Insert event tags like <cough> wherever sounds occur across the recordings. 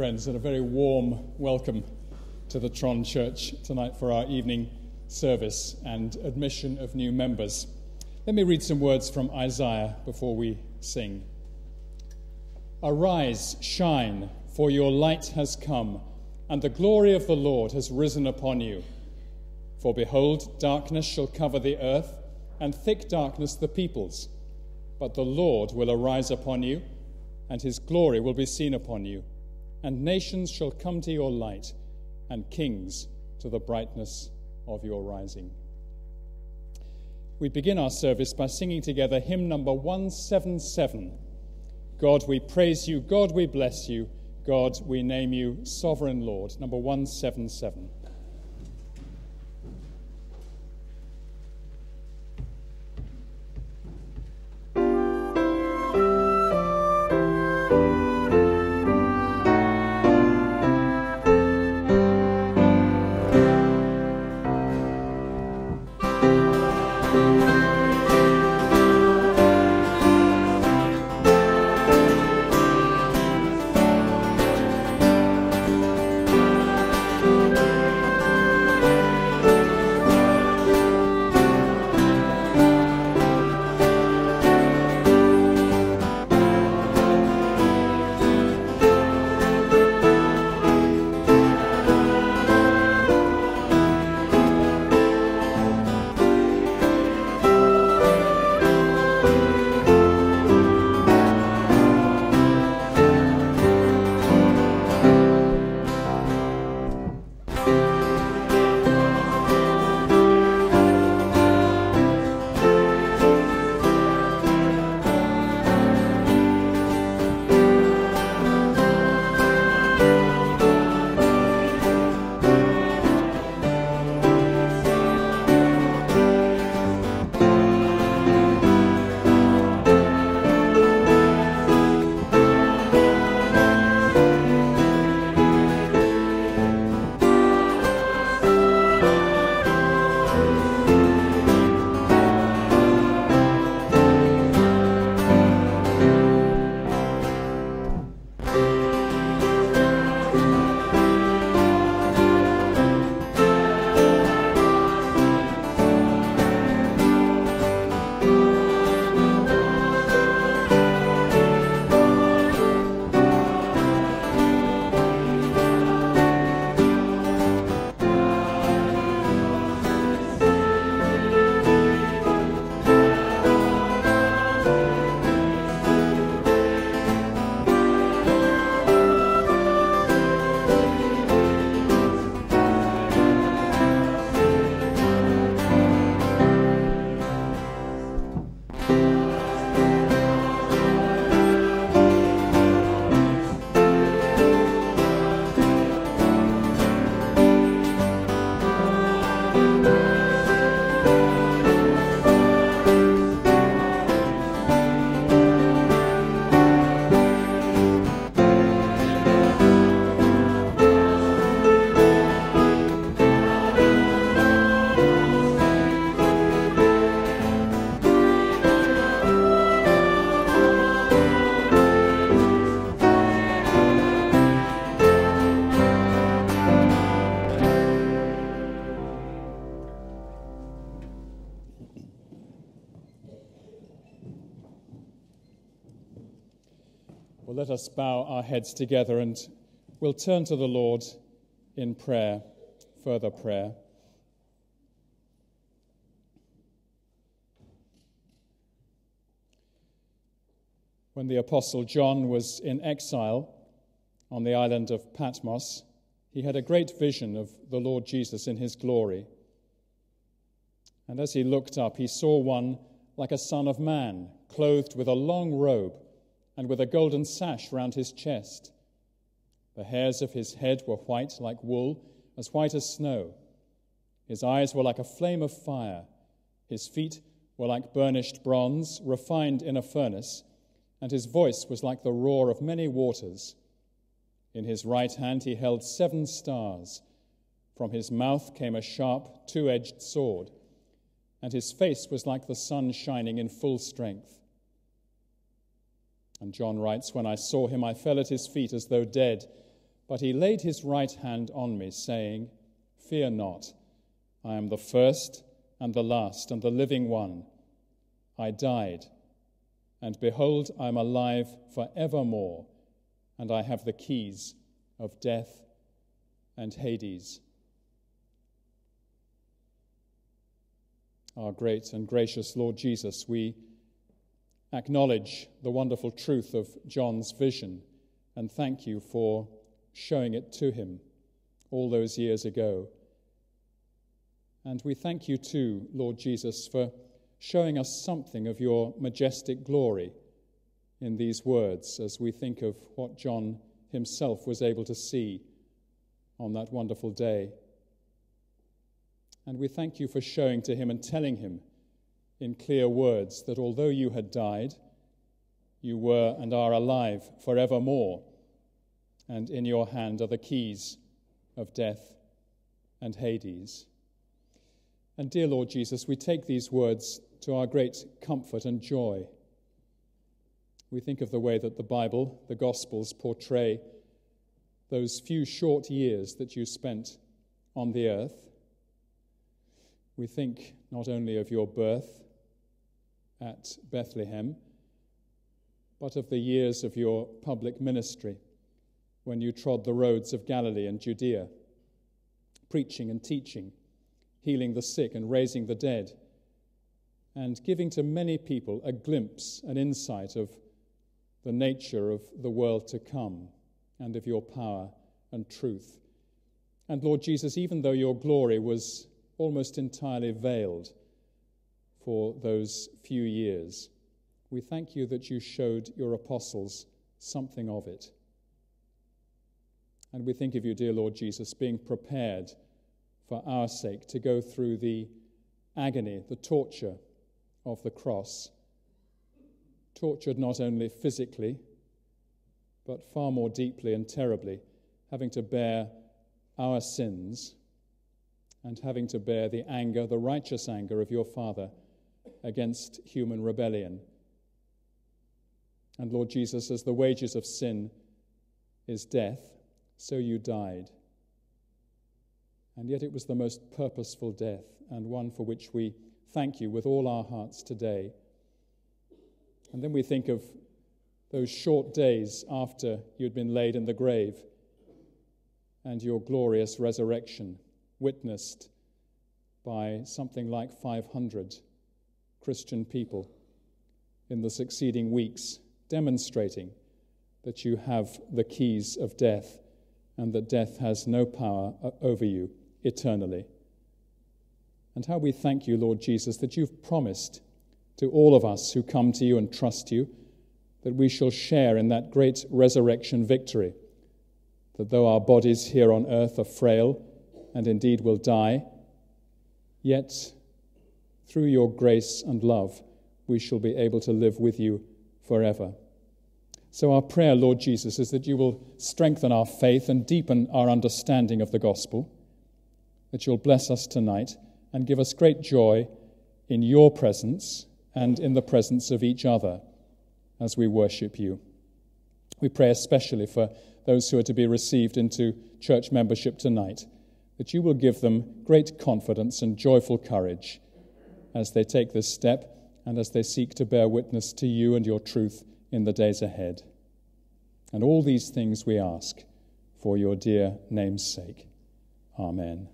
Friends, and a very warm welcome to the Tron Church tonight for our evening service and admission of new members. Let me read some words from Isaiah before we sing. Arise, shine, for your light has come, and the glory of the Lord has risen upon you. For behold, darkness shall cover the earth, and thick darkness the peoples. But the Lord will arise upon you and his glory will be seen upon you. And nations shall come to your light, and kings to the brightness of your rising. We begin our service by singing together hymn number 177 God, we praise you, God, we bless you, God, we name you Sovereign Lord. Number 177. Heads together and we'll turn to the Lord in prayer, further prayer. When the Apostle John was in exile on the island of Patmos, he had a great vision of the Lord Jesus in his glory. And as he looked up, he saw one like a son of man, clothed with a long robe and with a golden sash round his chest. The hairs of his head were white like wool, as white as snow. His eyes were like a flame of fire. His feet were like burnished bronze, refined in a furnace, and his voice was like the roar of many waters. In his right hand he held seven stars. From his mouth came a sharp, two edged sword, and his face was like the sun shining in full strength. And John writes, When I saw him, I fell at his feet as though dead. But he laid his right hand on me, saying, Fear not, I am the first and the last and the living one. I died, and behold, I am alive for evermore, and I have the keys of death and Hades. Our great and gracious Lord Jesus, we acknowledge the wonderful truth of John's vision and thank you for showing it to him all those years ago. And we thank you too, Lord Jesus, for showing us something of your majestic glory in these words as we think of what John himself was able to see on that wonderful day. And we thank you for showing to him and telling him in clear words that although you had died, you were and are alive forevermore, and in your hand are the keys of death and Hades. And dear Lord Jesus, we take these words to our great comfort and joy. We think of the way that the Bible, the Gospels, portray those few short years that you spent on the earth. We think not only of your birth at Bethlehem, but of the years of your public ministry when you trod the roads of Galilee and Judea, preaching and teaching, healing the sick and raising the dead, and giving to many people a glimpse, an insight of the nature of the world to come and of your power and truth. And Lord Jesus, even though your glory was almost entirely veiled for those few years, we thank you that you showed your apostles something of it. And we think of you, dear Lord Jesus, being prepared for our sake to go through the agony, the torture of the cross. Tortured not only physically, but far more deeply and terribly, having to bear our sins and having to bear the anger, the righteous anger of your Father against human rebellion. And Lord Jesus, as the wages of sin is death, so you died. And yet it was the most purposeful death and one for which we thank you with all our hearts today. And then we think of those short days after you'd been laid in the grave and your glorious resurrection, witnessed by something like 500 Christian people in the succeeding weeks, demonstrating that you have the keys of death and that death has no power uh, over you eternally. And how we thank you, Lord Jesus, that you've promised to all of us who come to you and trust you that we shall share in that great resurrection victory. That though our bodies here on earth are frail and indeed will die, yet through your grace and love, we shall be able to live with you forever. So, our prayer, Lord Jesus, is that you will strengthen our faith and deepen our understanding of the gospel, that you'll bless us tonight and give us great joy in your presence and in the presence of each other as we worship you. We pray especially for those who are to be received into church membership tonight, that you will give them great confidence and joyful courage as they take this step and as they seek to bear witness to you and your truth in the days ahead. And all these things we ask for your dear name's sake. Amen.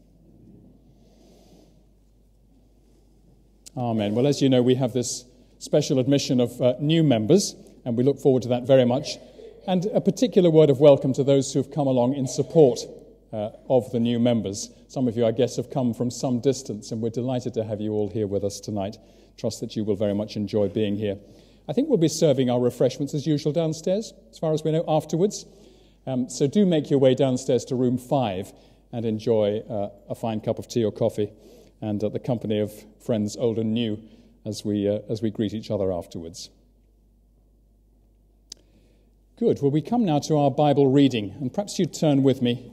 Amen. Well, as you know, we have this special admission of uh, new members, and we look forward to that very much. And a particular word of welcome to those who have come along in support uh, of the new members. Some of you, I guess, have come from some distance, and we're delighted to have you all here with us tonight. Trust that you will very much enjoy being here. I think we'll be serving our refreshments as usual downstairs, as far as we know, afterwards. Um, so do make your way downstairs to room five and enjoy uh, a fine cup of tea or coffee and uh, the company of friends old and new as we, uh, as we greet each other afterwards. Good. Well, we come now to our Bible reading, and perhaps you'd turn with me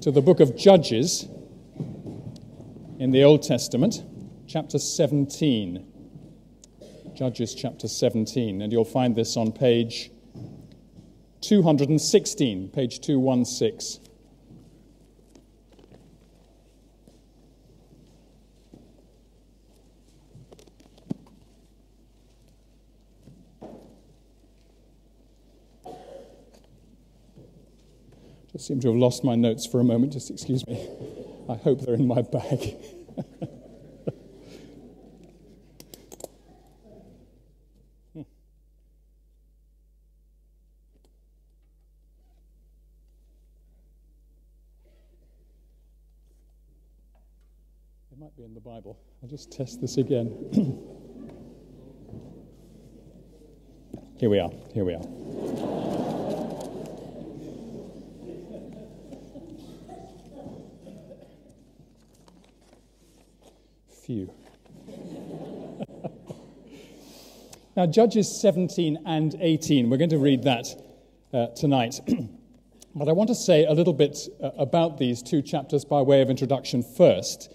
to the book of Judges in the Old Testament, chapter 17. Judges chapter 17, and you'll find this on page 216, page 216. Just seem to have lost my notes for a moment. Just excuse me. I hope they're in my bag. <laughs> It might be in the Bible. I'll just test this again. <clears throat> here we are. Here we are. Phew. <laughs> now, Judges 17 and 18, we're going to read that uh, tonight. <clears throat> but I want to say a little bit uh, about these two chapters by way of introduction first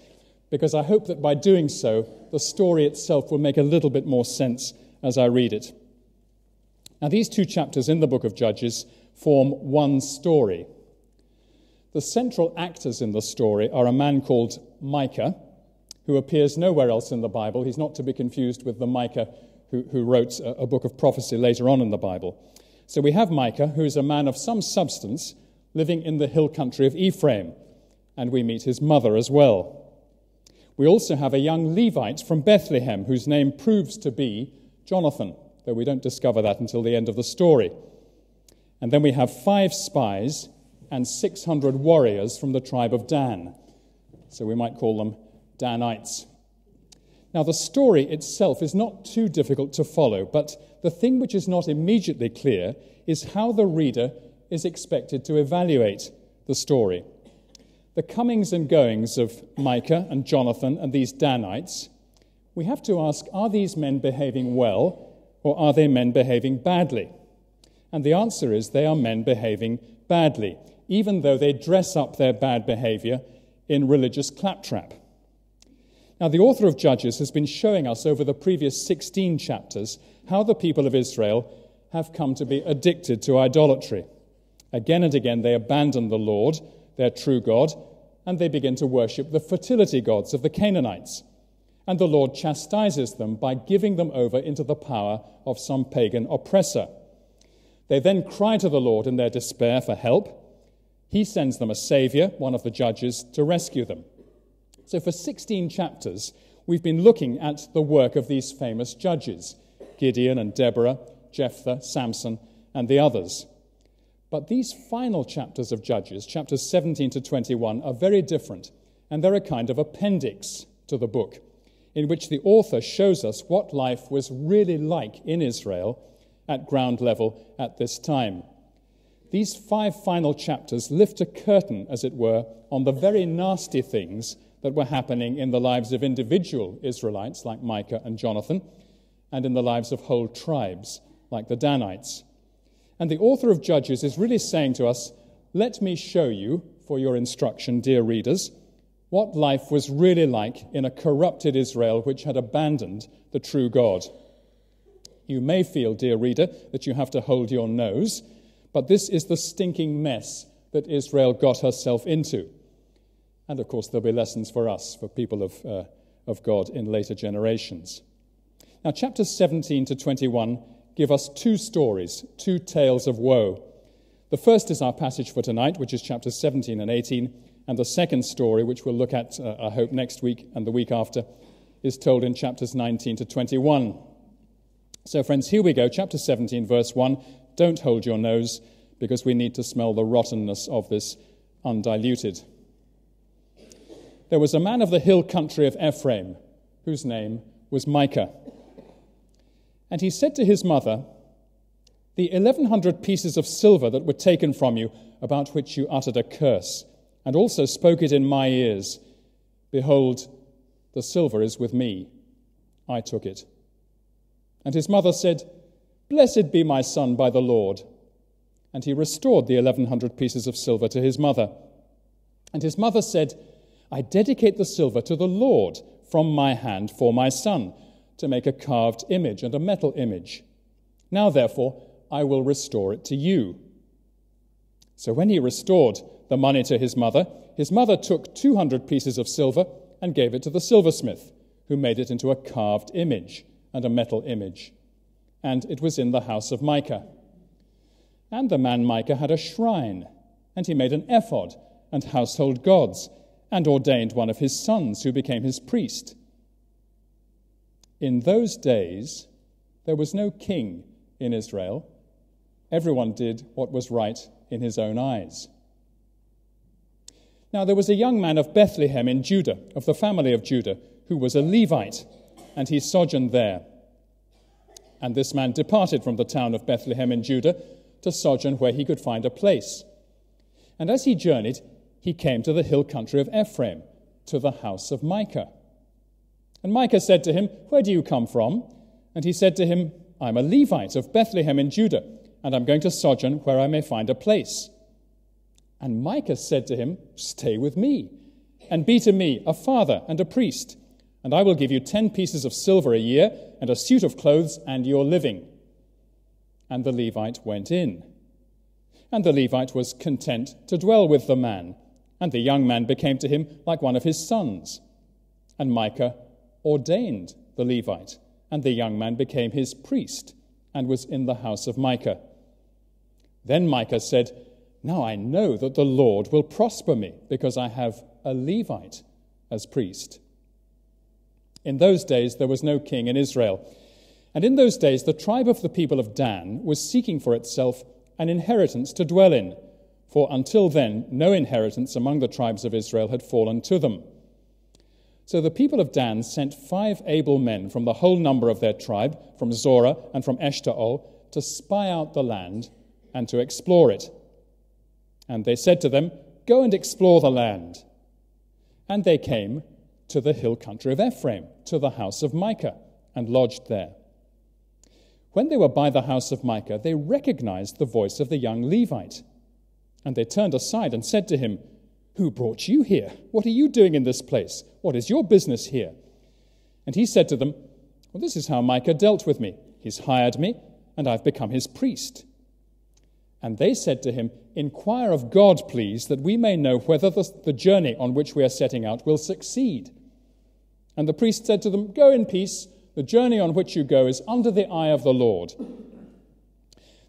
because I hope that by doing so, the story itself will make a little bit more sense as I read it. Now, these two chapters in the book of Judges form one story. The central actors in the story are a man called Micah, who appears nowhere else in the Bible. He's not to be confused with the Micah who, who wrote a, a book of prophecy later on in the Bible. So we have Micah, who is a man of some substance living in the hill country of Ephraim, and we meet his mother as well. We also have a young Levite from Bethlehem whose name proves to be Jonathan, though we don't discover that until the end of the story. And then we have five spies and 600 warriors from the tribe of Dan. So we might call them Danites. Now, the story itself is not too difficult to follow, but the thing which is not immediately clear is how the reader is expected to evaluate the story the comings and goings of Micah and Jonathan and these Danites, we have to ask are these men behaving well or are they men behaving badly? And the answer is they are men behaving badly, even though they dress up their bad behavior in religious claptrap. Now, the author of Judges has been showing us over the previous 16 chapters how the people of Israel have come to be addicted to idolatry. Again and again, they abandon the Lord their true God, and they begin to worship the fertility gods of the Canaanites. And the Lord chastises them by giving them over into the power of some pagan oppressor. They then cry to the Lord in their despair for help. He sends them a savior, one of the judges, to rescue them. So, for 16 chapters, we've been looking at the work of these famous judges Gideon and Deborah, Jephthah, Samson, and the others. But these final chapters of Judges, chapters 17 to 21, are very different, and they're a kind of appendix to the book, in which the author shows us what life was really like in Israel at ground level at this time. These five final chapters lift a curtain, as it were, on the very nasty things that were happening in the lives of individual Israelites like Micah and Jonathan, and in the lives of whole tribes like the Danites. And the author of Judges is really saying to us, let me show you, for your instruction, dear readers, what life was really like in a corrupted Israel which had abandoned the true God. You may feel, dear reader, that you have to hold your nose, but this is the stinking mess that Israel got herself into. And of course, there'll be lessons for us, for people of, uh, of God in later generations. Now, chapters 17 to 21 give us two stories, two tales of woe. The first is our passage for tonight, which is chapters 17 and 18, and the second story, which we'll look at, uh, I hope, next week and the week after, is told in chapters 19 to 21. So, friends, here we go. Chapter 17, verse 1. Don't hold your nose because we need to smell the rottenness of this undiluted. There was a man of the hill country of Ephraim whose name was Micah. And he said to his mother, The 1100 pieces of silver that were taken from you, about which you uttered a curse, and also spoke it in my ears, behold, the silver is with me. I took it. And his mother said, Blessed be my son by the Lord. And he restored the 1100 pieces of silver to his mother. And his mother said, I dedicate the silver to the Lord from my hand for my son to make a carved image and a metal image. Now, therefore, I will restore it to you. So when he restored the money to his mother, his mother took 200 pieces of silver and gave it to the silversmith, who made it into a carved image and a metal image. And it was in the house of Micah. And the man Micah had a shrine, and he made an ephod and household gods, and ordained one of his sons, who became his priest. In those days, there was no king in Israel. Everyone did what was right in his own eyes. Now, there was a young man of Bethlehem in Judah, of the family of Judah, who was a Levite, and he sojourned there. And this man departed from the town of Bethlehem in Judah to sojourn where he could find a place. And as he journeyed, he came to the hill country of Ephraim, to the house of Micah. And Micah said to him, Where do you come from? And he said to him, I'm a Levite of Bethlehem in Judah, and I'm going to sojourn where I may find a place. And Micah said to him, Stay with me, and be to me a father and a priest, and I will give you ten pieces of silver a year, and a suit of clothes, and your living. And the Levite went in. And the Levite was content to dwell with the man, and the young man became to him like one of his sons. And Micah ordained the Levite and the young man became his priest and was in the house of Micah. Then Micah said, Now I know that the Lord will prosper me, because I have a Levite as priest. In those days there was no king in Israel. And in those days the tribe of the people of Dan was seeking for itself an inheritance to dwell in, for until then no inheritance among the tribes of Israel had fallen to them. So the people of Dan sent five able men from the whole number of their tribe, from Zorah and from Eshtaol, to spy out the land and to explore it. And they said to them, Go and explore the land. And they came to the hill country of Ephraim, to the house of Micah, and lodged there. When they were by the house of Micah, they recognized the voice of the young Levite. And they turned aside and said to him, who brought you here? What are you doing in this place? What is your business here? And he said to them, Well, this is how Micah dealt with me. He's hired me, and I've become his priest. And they said to him, Inquire of God, please, that we may know whether the, the journey on which we are setting out will succeed. And the priest said to them, Go in peace. The journey on which you go is under the eye of the Lord.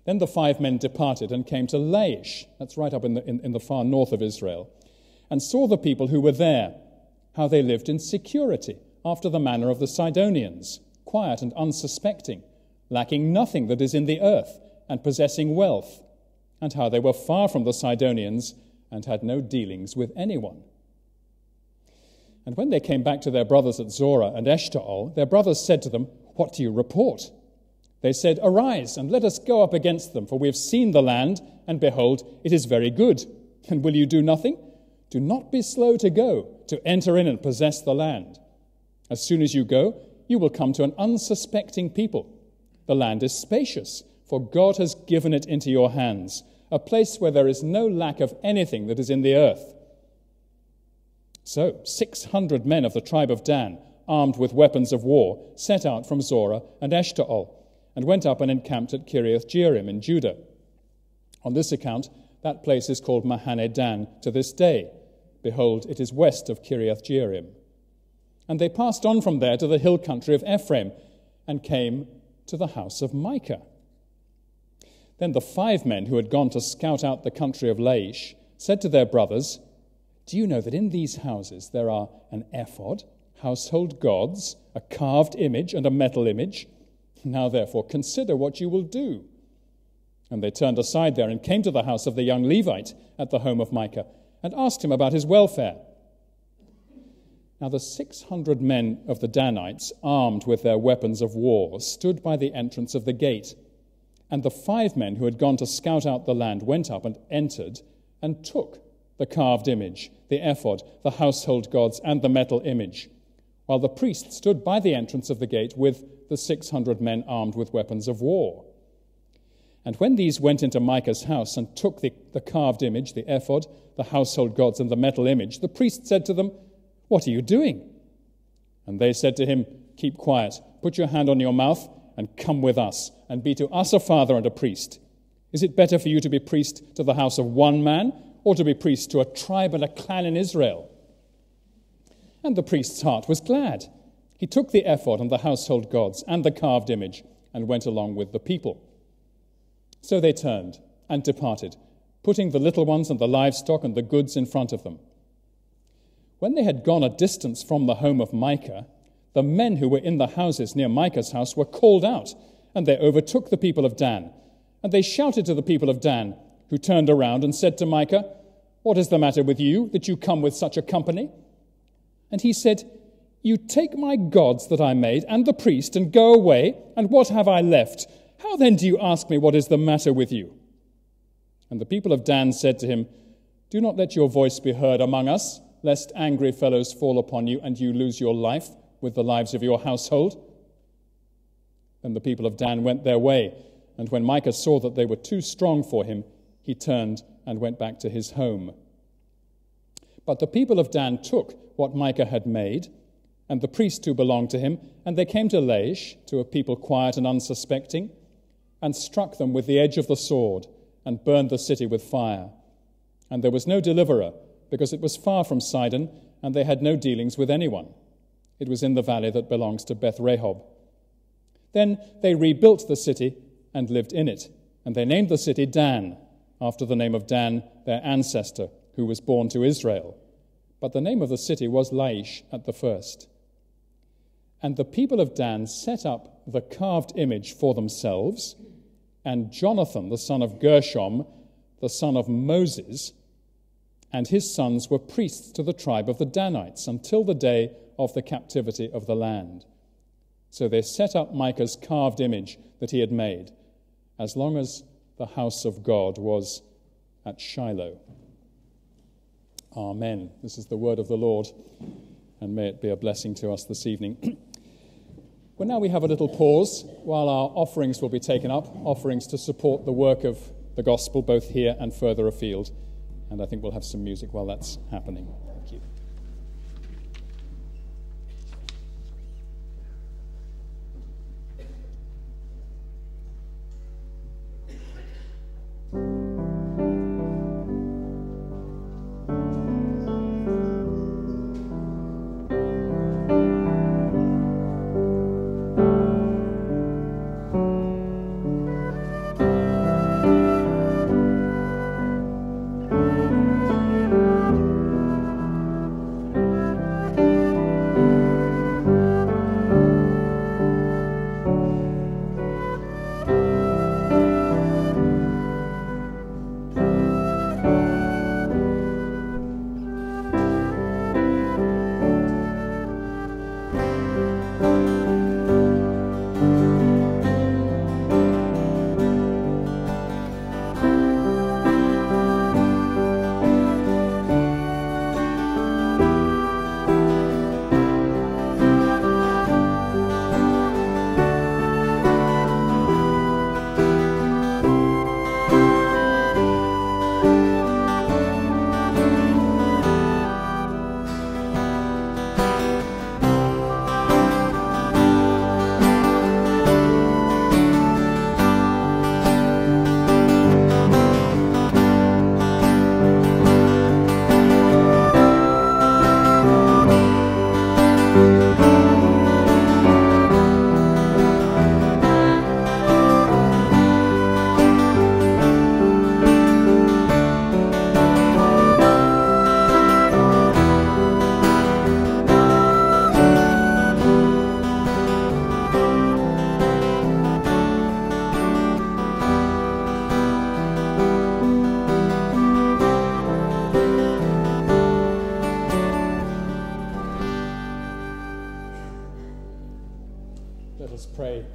Then the five men departed and came to Laish, that's right up in the, in, in the far north of Israel and saw the people who were there, how they lived in security, after the manner of the Sidonians, quiet and unsuspecting, lacking nothing that is in the earth, and possessing wealth, and how they were far from the Sidonians and had no dealings with anyone. And when they came back to their brothers at Zorah and Eshtaol, their brothers said to them, What do you report? They said, Arise and let us go up against them, for we have seen the land, and behold, it is very good. <laughs> And will you do nothing? Do not be slow to go, to enter in and possess the land. As soon as you go, you will come to an unsuspecting people. The land is spacious, for God has given it into your hands, a place where there is no lack of anything that is in the earth. So, 600 men of the tribe of Dan, armed with weapons of war, set out from Zorah and Eshtaol, and went up and encamped at Kiriath Jearim in Judah. On this account, that place is called Mahane Dan to this day. Behold, it is west of Kiriath Jearim. And they passed on from there to the hill country of Ephraim and came to the house of Micah. Then the five men who had gone to scout out the country of Laish said to their brothers, Do you know that in these houses there are an ephod, household gods, a carved image, and a metal image? Now therefore consider what you will do. And they turned aside there and came to the house of the young Levite at the home of Micah and asked him about his welfare. Now, the 600 men of the Danites, armed with their weapons of war, stood by the entrance of the gate. And the five men who had gone to scout out the land went up and entered and took the carved image, the ephod, the household gods, and the metal image, while the priest stood by the entrance of the gate with the 600 men armed with weapons of war. And when these went into Micah's house and took the, the carved image, the ephod, the household gods, and the metal image, the priest said to them, What are you doing? And they said to him, Keep quiet, put your hand on your mouth and come with us, and be to us a father and a priest. Is it better for you to be priest to the house of one man, or to be priest to a tribe and a clan in Israel? And the priest's heart was glad. He took the ephod and the household gods and the carved image and went along with the people. So they turned and departed, putting the little ones and the livestock and the goods in front of them. When they had gone a distance from the home of Micah, the men who were in the houses near Micah's house were called out, and they overtook the people of Dan. And they shouted to the people of Dan, who turned around and said to Micah, What is the matter with you that you come with such a company? And he said, You take my gods that I made and the priest and go away, and what have I left? How then do you ask me what is the matter with you? And the people of Dan said to him, Do not let your voice be heard among us, lest angry fellows fall upon you and you lose your life with the lives of your household. Then the people of Dan went their way, and when Micah saw that they were too strong for him, he turned and went back to his home. But the people of Dan took what Micah had made, and the priests who belonged to him, and they came to Laish, to a people quiet and unsuspecting, and struck them with the edge of the sword, and burned the city with fire. And there was no deliverer, because it was far from Sidon, and they had no dealings with anyone. It was in the valley that belongs to Beth Rehob. Then they rebuilt the city and lived in it, and they named the city Dan, after the name of Dan, their ancestor who was born to Israel. But the name of the city was Laish at the first. And the people of Dan set up the carved image for themselves, and Jonathan, the son of Gershom, the son of Moses, and his sons were priests to the tribe of the Danites until the day of the captivity of the land. So they set up Micah's carved image that he had made, as long as the house of God was at Shiloh. Amen. This is the word of the Lord, and may it be a blessing to us this evening. <clears throat> well, now we have a little pause while our offerings will be taken up, offerings to support the work of the gospel both here and further afield. And I think we'll have some music while that's happening.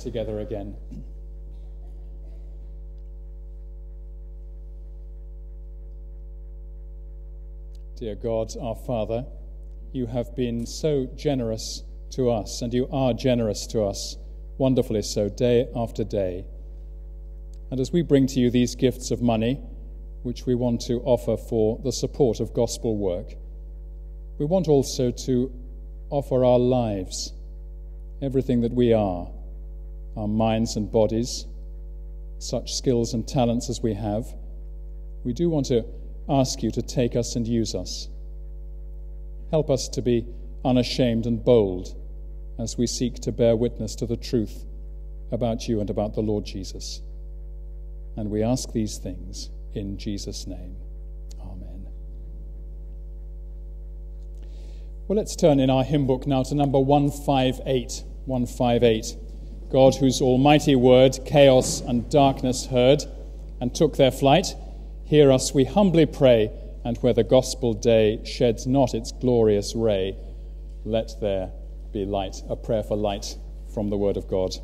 Together again. Dear God, our Father, you have been so generous to us, and you are generous to us, wonderfully so, day after day. And as we bring to you these gifts of money, which we want to offer for the support of gospel work, we want also to offer our lives everything that we are, our minds and bodies, such skills and talents as we have, we do want to ask you to take us and use us. Help us to be unashamed and bold as we seek to bear witness to the truth about you and about the Lord Jesus. And we ask these things in Jesus' name. Amen. Well, let's turn in our hymn book now to number 158. 158. God, whose almighty word chaos and darkness heard and took their flight, hear us, we humbly pray, and where the gospel day sheds not its glorious ray, let there be light, a prayer for light from the word of God.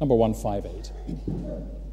Number 158.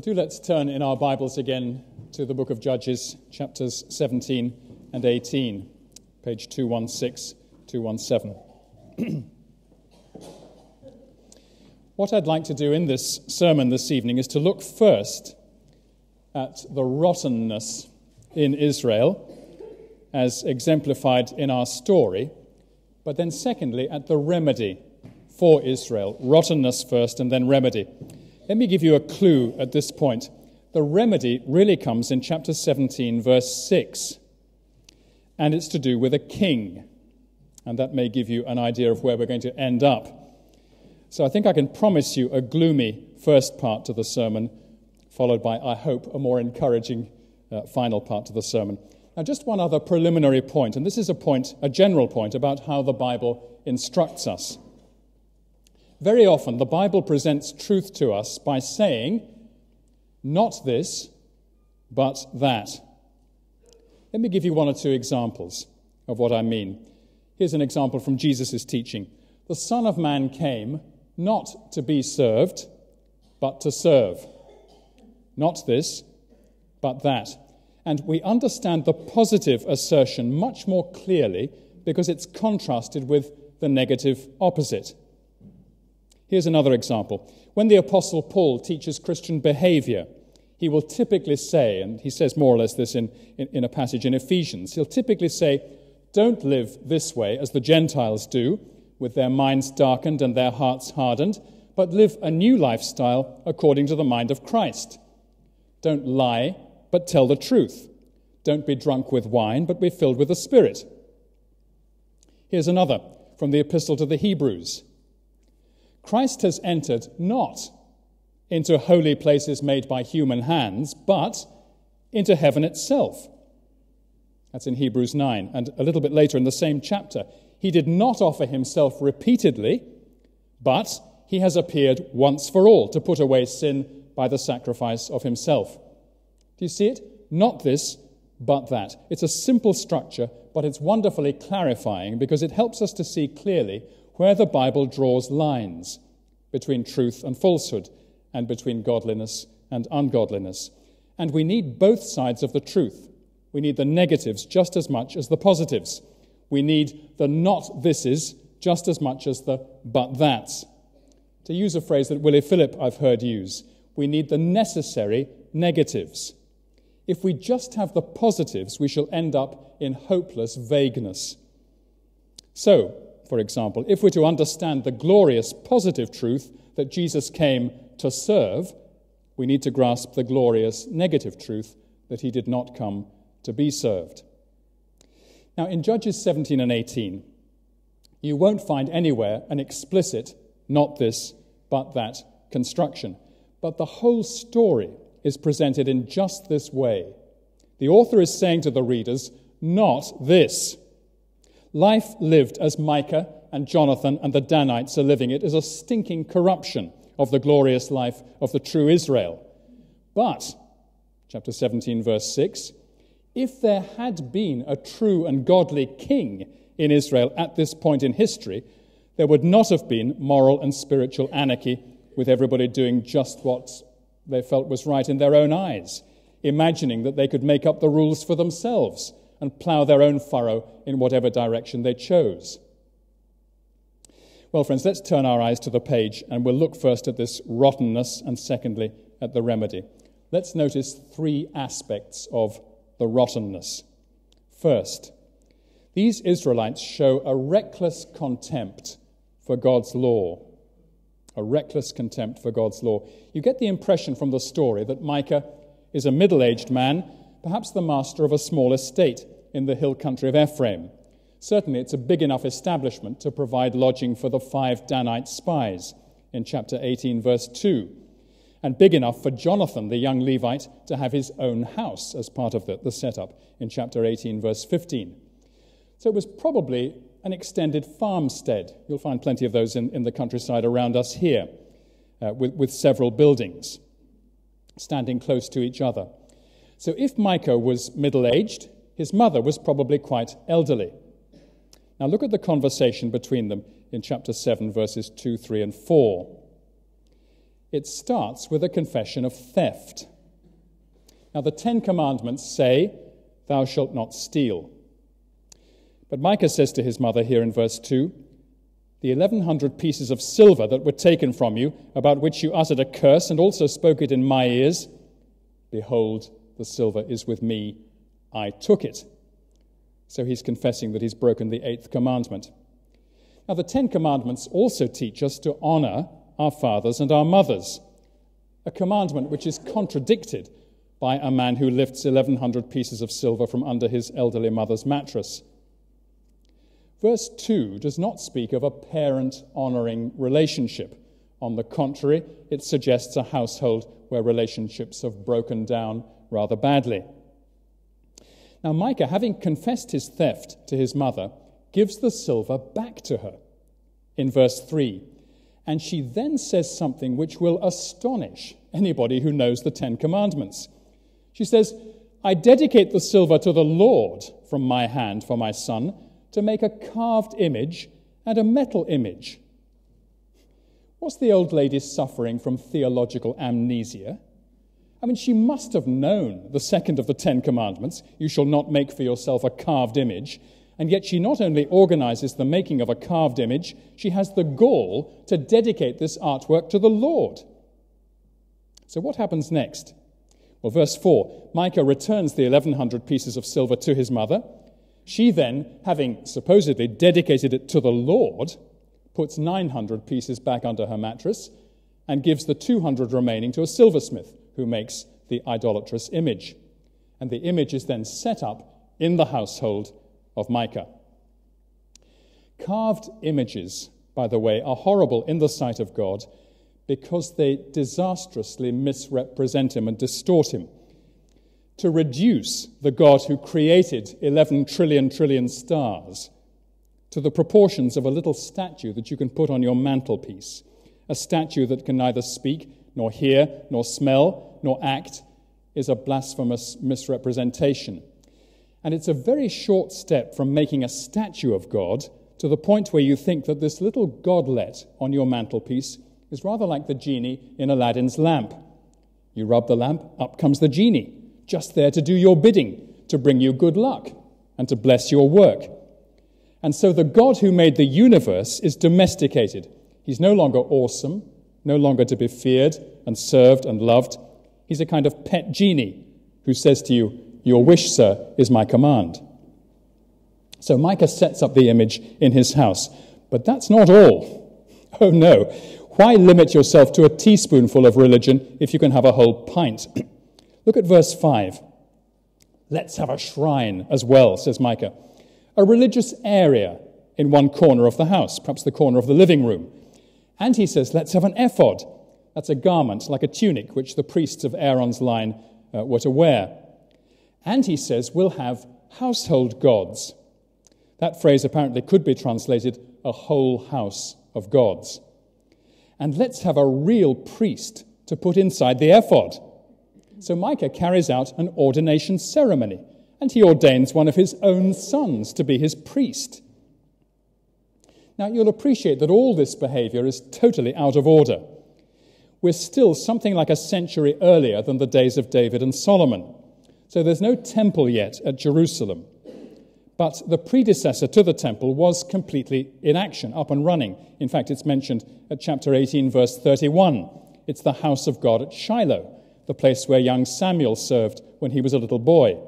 Well, do let's turn in our Bibles again to the book of Judges, chapters 17 and 18, page 216, 217. <clears throat> what I'd like to do in this sermon this evening is to look first at the rottenness in Israel as exemplified in our story, but then secondly at the remedy for Israel. Rottenness first and then remedy. Let me give you a clue at this point. The remedy really comes in chapter 17, verse 6, and it's to do with a king. And that may give you an idea of where we're going to end up. So I think I can promise you a gloomy first part to the sermon, followed by, I hope, a more encouraging uh, final part to the sermon. Now, just one other preliminary point, and this is a point, a general point about how the Bible instructs us. Very often, the Bible presents truth to us by saying, not this, but that. Let me give you one or two examples of what I mean. Here's an example from Jesus' teaching The Son of Man came not to be served, but to serve. Not this, but that. And we understand the positive assertion much more clearly because it's contrasted with the negative opposite. Here's another example. When the Apostle Paul teaches Christian behavior, he will typically say, and he says more or less this in, in, in, a passage in Ephesians, he'll typically say, Don't live this way as the Gentiles do, with their minds darkened and their hearts hardened, but live a new lifestyle according to the mind of Christ. Don't lie, but tell the truth. Don't be drunk with wine, but be filled with the Spirit. Here's another from the Epistle to the Hebrews Christ has entered not into holy places made by human hands, but into heaven itself. That's in Hebrews 9. And a little bit later in the same chapter, he did not offer himself repeatedly, but he has appeared once for all to put away sin by the sacrifice of himself. Do you see it? Not this, but that. It's a simple structure, but it's wonderfully clarifying because it helps us to see clearly where the Bible draws lines between truth and falsehood and between godliness and ungodliness. And we need both sides of the truth. We need the negatives just as much as the positives. We need the not thises just as much as the but that's. To use a phrase that Willie Philip I've heard use, we need the necessary negatives. If we just have the positives, we shall end up in hopeless vagueness. So, for example, if we're to understand the glorious positive truth that Jesus came to serve, we need to grasp the glorious negative truth that he did not come to be served. Now, in Judges 17 and 18, you won't find anywhere an explicit, not this, but that construction. But the whole story is presented in just this way. The author is saying to the readers, not this. Life lived as Micah and Jonathan and the Danites are living it is a stinking corruption of the glorious life of the true Israel. But, chapter 17, verse 6, if there had been a true and godly king in Israel at this point in history, there would not have been moral and spiritual anarchy with everybody doing just what they felt was right in their own eyes, imagining that they could make up the rules for themselves and plough their own furrow in whatever direction they chose. Well, friends, let's turn our eyes to the page and we'll look first at this rottenness and secondly at the remedy. Let's notice three aspects of the rottenness. First, these Israelites show a reckless contempt for God's law. A reckless contempt for God's law. You get the impression from the story that Micah is a middle aged man, perhaps the master of a small estate in the hill country of Ephraim. Certainly, it's a big enough establishment to provide lodging for the five Danite spies in chapter 18, verse 2, and big enough for Jonathan, the young Levite, to have his own house as part of the, the setup in chapter 18, verse 15. So it was probably an extended farmstead. You'll find plenty of those in, in the countryside around us here, uh, with, with several buildings standing close to each other. So if Micah was middle aged, his mother was probably quite elderly. Now look at the conversation between them in chapter 7, verses 2, 3, and 4. It starts with a confession of theft. Now, the Ten Commandments say, Thou shalt not steal. But Micah says to his mother here in verse 2, The 1100 pieces of silver that were taken from you, about which you uttered a curse and also spoke it in my ears, behold, the silver is with me, I took it. So he's confessing that he's broken the eighth commandment. Now, the Ten Commandments also teach us to honor our fathers and our mothers, a commandment which is contradicted by a man who lifts 1,100 pieces of silver from under his elderly mother's mattress. Verse 2 does not speak of a parent honoring relationship. On the contrary, it suggests a household where relationships have broken down rather badly. Now, Micah, having confessed his theft to his mother, gives the silver back to her in verse 3. And she then says something which will astonish anybody who knows the Ten Commandments. She says, I dedicate the silver to the Lord from my hand for my son to make a carved image and a metal image. Was the old lady suffering from theological amnesia? I mean, she must have known the second of the Ten Commandments you shall not make for yourself a carved image. And yet, she not only organizes the making of a carved image, she has the gall to dedicate this artwork to the Lord. So, what happens next? Well, verse 4 Micah returns the 1100 pieces of silver to his mother. She then, having supposedly dedicated it to the Lord, puts 900 pieces back under her mattress and gives the 200 remaining to a silversmith who makes the idolatrous image. And the image is then set up in the household of Micah. Carved images, by the way, are horrible in the sight of God because they disastrously misrepresent him and distort him. To reduce the God who created 11 trillion trillion stars to the proportions of a little statue that you can put on your mantelpiece, a statue that can neither speak, nor hear, nor smell, nor act, is a blasphemous misrepresentation. And it's a very short step from making a statue of God to the point where you think that this little godlet on your mantelpiece is rather like the genie in Aladdin's lamp. You rub the lamp, up comes the genie, just there to do your bidding, to bring you good luck, and to bless your work. And so the God who made the universe is domesticated. He's no longer awesome, no longer to be feared and served and loved. He's a kind of pet genie who says to you, Your wish, sir, is my command. So Micah sets up the image in his house. But that's not all. <laughs> Oh no. Why limit yourself to a teaspoonful of religion if you can have a whole pint? <clears throat> Look at verse 5. Let's have a shrine as well, says Micah. A religious area in one corner of the house, perhaps the corner of the living room. And he says, let's have an ephod. That's a garment, like a tunic, which the priests of Aaron's line uh, were to wear. And he says, we'll have household gods. That phrase apparently could be translated a whole house of gods. And let's have a real priest to put inside the ephod. So Micah carries out an ordination ceremony, and he ordains one of his own sons to be his priest. Now, you'll appreciate that all this behavior is totally out of order. We're still something like a century earlier than the days of David and Solomon. So there's no temple yet at Jerusalem. But the predecessor to the temple was completely in action, up and running. In fact, it's mentioned at chapter 18, verse 31. It's the house of God at Shiloh, the place where young Samuel served when he was a little boy.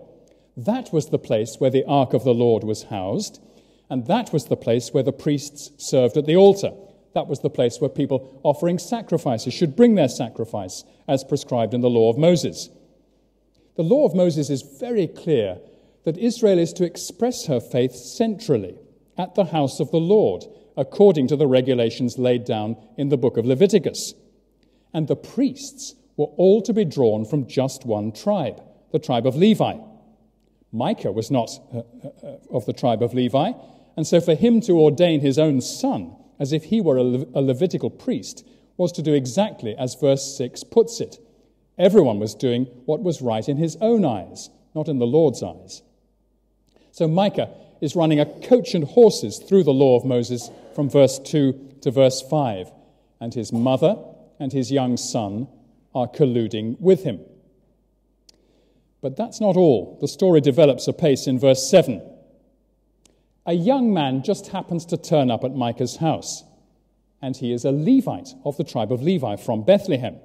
That was the place where the ark of the Lord was housed, and that was the place where the priests served at the altar. That was the place where people offering sacrifices should bring their sacrifice, as prescribed in the law of Moses. The law of Moses is very clear that Israel is to express her faith centrally at the house of the Lord, according to the regulations laid down in the book of Leviticus. And the priests were all to be drawn from just one tribe, the tribe of Levi. Micah was not uh, uh, uh of the tribe of Levi, and so for him to ordain his own son as if he were a, Le- a Levitical priest was to do exactly as verse 6 puts it. Everyone was doing what was right in his own eyes, not in the Lord's eyes. So Micah is running a coach and horses through the law of Moses from verse 2 to verse 5, and his mother and his young son are colluding with him. But that's not all. The story develops apace in verse 7. A young man just happens to turn up at Micah's house, and he is a Levite of the tribe of Levi from Bethlehem.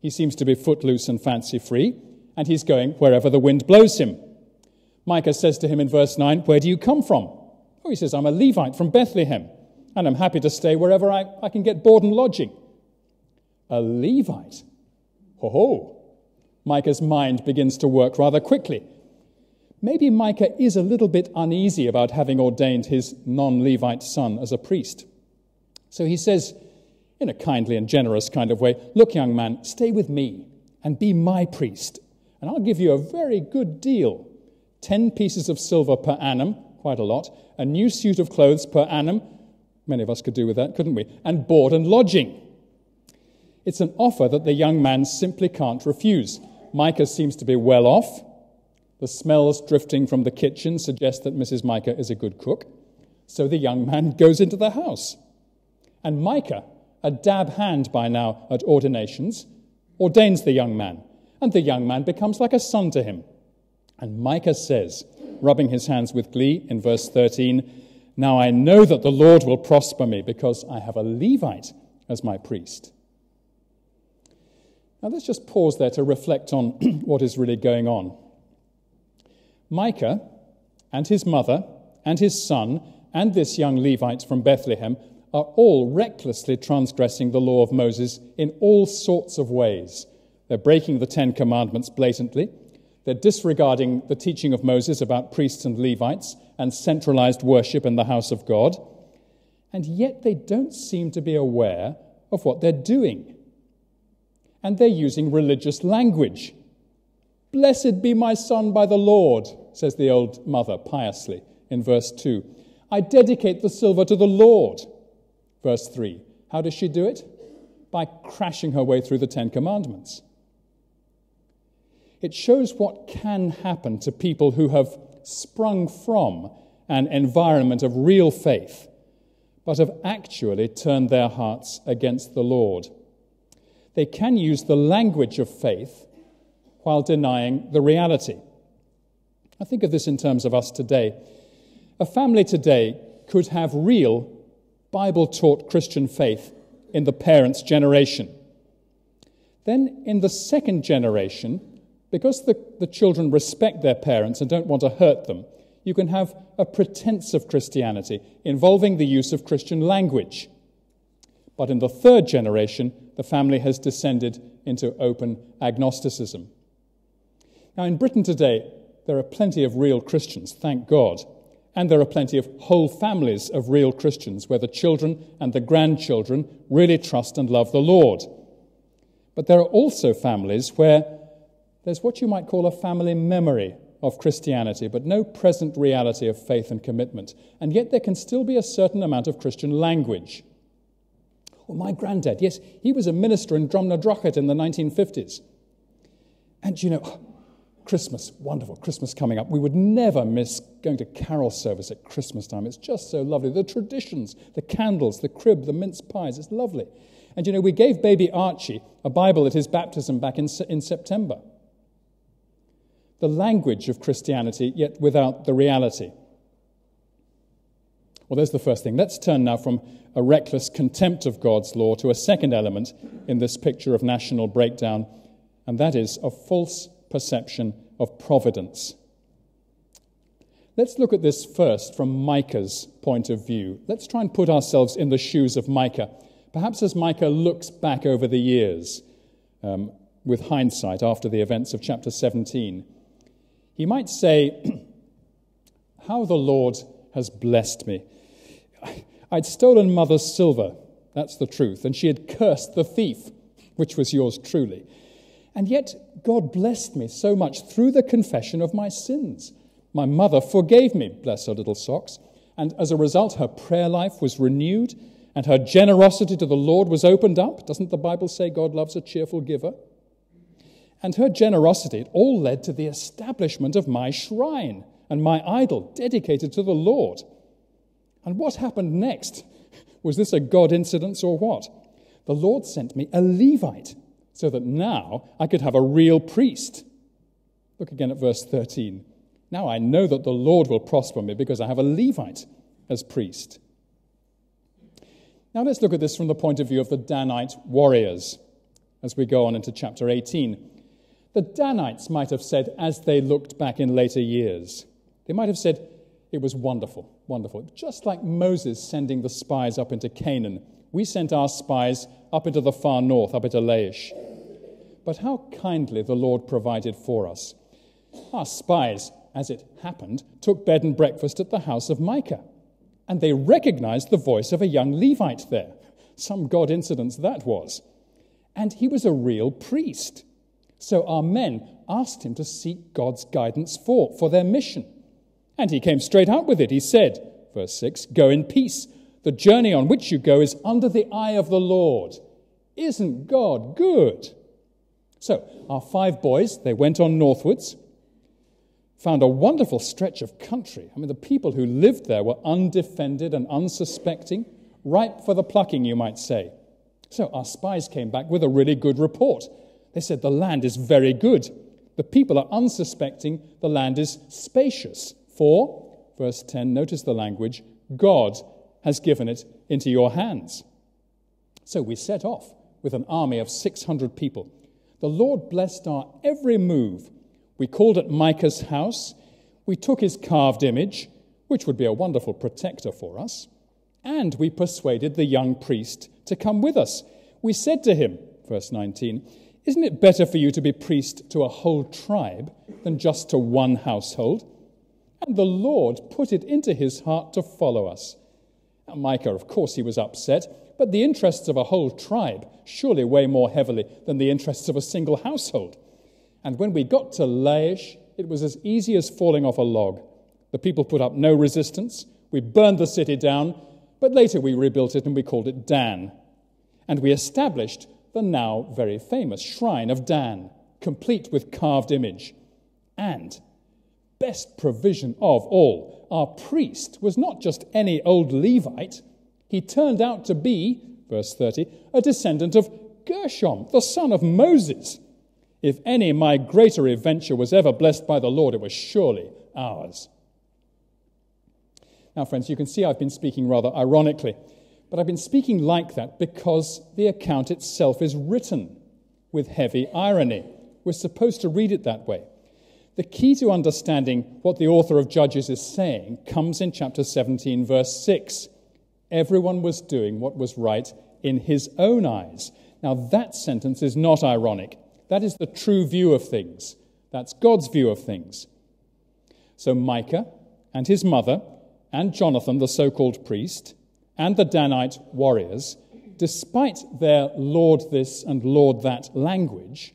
He seems to be footloose and fancy free, and he's going wherever the wind blows him. Micah says to him in verse 9, Where do you come from? Oh, he says, I'm a Levite from Bethlehem, and I'm happy to stay wherever I, I can get board and lodging. A Levite? Ho ho! Micah's mind begins to work rather quickly. Maybe Micah is a little bit uneasy about having ordained his non Levite son as a priest. So he says, in a kindly and generous kind of way, Look, young man, stay with me and be my priest, and I'll give you a very good deal. 10 pieces of silver per annum, quite a lot, a new suit of clothes per annum, many of us could do with that, couldn't we? And board and lodging. It's an offer that the young man simply can't refuse. Micah seems to be well off. The smells drifting from the kitchen suggest that Mrs. Micah is a good cook. So the young man <laughs> goes into the house. And Micah, a dab hand by now at ordinations, ordains the young man. And the young man becomes like a son to him. And Micah says, rubbing his hands with glee in verse 13, Now I know that the Lord will prosper me because I have a Levite as my priest. Now let's just pause there to reflect on <clears throat> what is really going on. Micah and his mother and his son and this young Levite from Bethlehem are all recklessly transgressing the law of Moses in all sorts of ways. They're breaking the Ten Commandments blatantly. They're disregarding the teaching of Moses about priests and Levites and centralized worship in the house of God. And yet they don't seem to be aware of what they're doing. And they're using religious language. Blessed be my son by the Lord, says the old mother piously in verse 2. I dedicate the silver to the Lord. Verse 3. How does she do it? By crashing her way through the Ten Commandments. It shows what can happen to people who have sprung from an environment of real faith, but have actually turned their hearts against the Lord. They can use the language of faith while denying the reality. I think of this in terms of us today. A family today could have real Bible taught Christian faith in the parents' generation. Then, in the second generation, because the, the children respect their parents and don't want to hurt them, you can have a pretense of Christianity involving the use of Christian language. But in the third generation, the family has descended into open agnosticism. Now, in Britain today, there are plenty of real Christians, thank God. And there are plenty of whole families of real Christians where the children and the grandchildren really trust and love the Lord. But there are also families where there's what you might call a family memory of Christianity, but no present reality of faith and commitment. And yet there can still be a certain amount of Christian language. Well, my granddad, yes, he was a minister in Drumnadrochit in the 1950s. And you know, Christmas, wonderful, Christmas coming up. We would never miss going to carol service at Christmas time. It's just so lovely. The traditions, the candles, the crib, the mince pies, it's lovely. And you know, we gave baby Archie a Bible at his baptism back in, in September. The language of Christianity, yet without the reality. Well, there's the first thing. Let's turn now from a reckless contempt of God's law to a second element in this picture of national breakdown, and that is a false perception of providence. Let's look at this first from Micah's point of view. Let's try and put ourselves in the shoes of Micah, perhaps as Micah looks back over the years um, with hindsight after the events of chapter 17. He might say, <clears throat> How the Lord has blessed me. I'd stolen mother's silver, that's the truth, and she had cursed the thief, which was yours truly. And yet, God blessed me so much through the confession of my sins. My mother forgave me, bless her little socks, and as a result, her prayer life was renewed and her generosity to the Lord was opened up. Doesn't the Bible say God loves a cheerful giver? And her generosity, it all led to the establishment of my shrine and my idol dedicated to the Lord. And what happened next? Was this a God incident or what? The Lord sent me a Levite so that now I could have a real priest. Look again at verse 13. Now I know that the Lord will prosper me because I have a Levite as priest. Now let's look at this from the point of view of the Danite warriors as we go on into chapter 18. The Danites might have said, as they looked back in later years, they might have said, it was wonderful, wonderful. Just like Moses sending the spies up into Canaan, we sent our spies up into the far north, up into Laish. But how kindly the Lord provided for us. Our spies, as it happened, took bed and breakfast at the house of Micah, and they recognized the voice of a young Levite there. Some God incidents that was. And he was a real priest. So our men asked him to seek God's guidance for, for their mission. And he came straight out with it. He said, verse 6, Go in peace. The journey on which you go is under the eye of the Lord. Isn't God good? So, our five boys, they went on northwards, found a wonderful stretch of country. I mean, the people who lived there were undefended and unsuspecting, ripe for the plucking, you might say. So, our spies came back with a really good report. They said, The land is very good. The people are unsuspecting. The land is spacious. For, verse 10, notice the language God has given it into your hands. So we set off with an army of 600 people The Lord blessed our every move. We called at Micah's house. We took his carved image, which would be a wonderful protector for us, and we persuaded the young priest to come with us. We said to him, verse 19, Isn't it better for you to be priest to a whole tribe than just to one household? And the Lord put it into his heart to follow us. Micah, of course, he was upset but the interests of a whole tribe surely weigh more heavily than the interests of a single household. And when we got to Laish, it was as easy as falling off a log. The people put up no resistance. We burned the city down, but later we rebuilt it and we called it Dan. And we established the now very famous Shrine of Dan, complete with carved image. And, best provision of all, our priest was not just any old Levite he turned out to be, verse 30, a descendant of Gershom, the son of Moses. If any migratory venture was ever blessed by the Lord, it was surely ours. Now, friends, you can see I've been speaking rather ironically, but I've been speaking like that because the account itself is written with heavy irony. We're supposed to read it that way. The key to understanding what the author of Judges is saying comes in chapter 17, verse 6. Everyone was doing what was right in his own eyes. Now, that sentence is not ironic. That is the true view of things. That's God's view of things. So, Micah and his mother, and Jonathan, the so called priest, and the Danite warriors, despite their Lord this and Lord that language,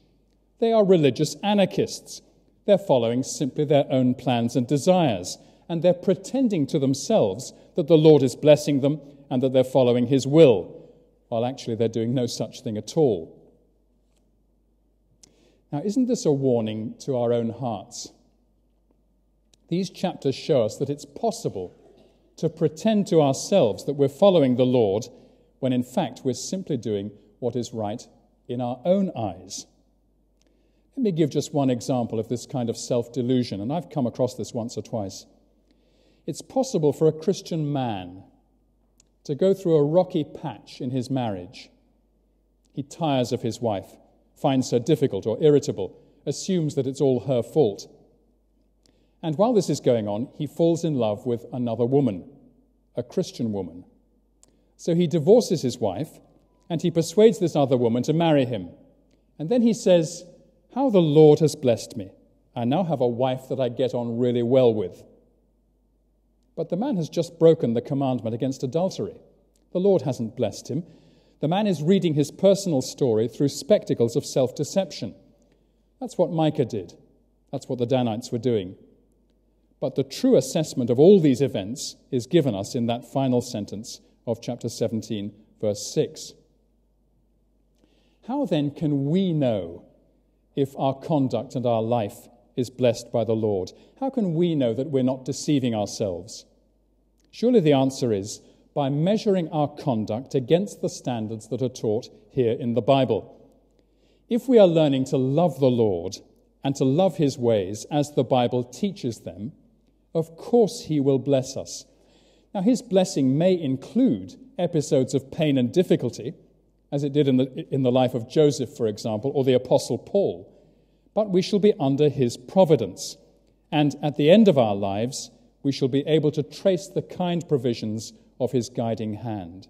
they are religious anarchists. They're following simply their own plans and desires, and they're pretending to themselves that the Lord is blessing them and that they're following his will, while actually they're doing no such thing at all. Now, isn't this a warning to our own hearts? These chapters show us that it's possible to pretend to ourselves that we're following the Lord when in fact we're simply doing what is right in our own eyes. Let me give just one example of this kind of self delusion, and I've come across this once or twice. It's possible for a Christian man to go through a rocky patch in his marriage. He tires of his wife, finds her difficult or irritable, assumes that it's all her fault. And while this is going on, he falls in love with another woman, a Christian woman. So he divorces his wife and he persuades this other woman to marry him. And then he says, How the Lord has blessed me. I now have a wife that I get on really well with. But the man has just broken the commandment against adultery. The Lord hasn't blessed him. The man is reading his personal story through spectacles of self deception. That's what Micah did. That's what the Danites were doing. But the true assessment of all these events is given us in that final sentence of chapter 17, verse 6. How then can we know if our conduct and our life is blessed by the Lord? How can we know that we're not deceiving ourselves? Surely the answer is by measuring our conduct against the standards that are taught here in the Bible. If we are learning to love the Lord and to love his ways as the Bible teaches them, of course he will bless us. Now, his blessing may include episodes of pain and difficulty, as it did in the, in the life of Joseph, for example, or the Apostle Paul but we shall be under his providence. And at the end of our lives, we shall be able to trace the kind provisions of his guiding hand.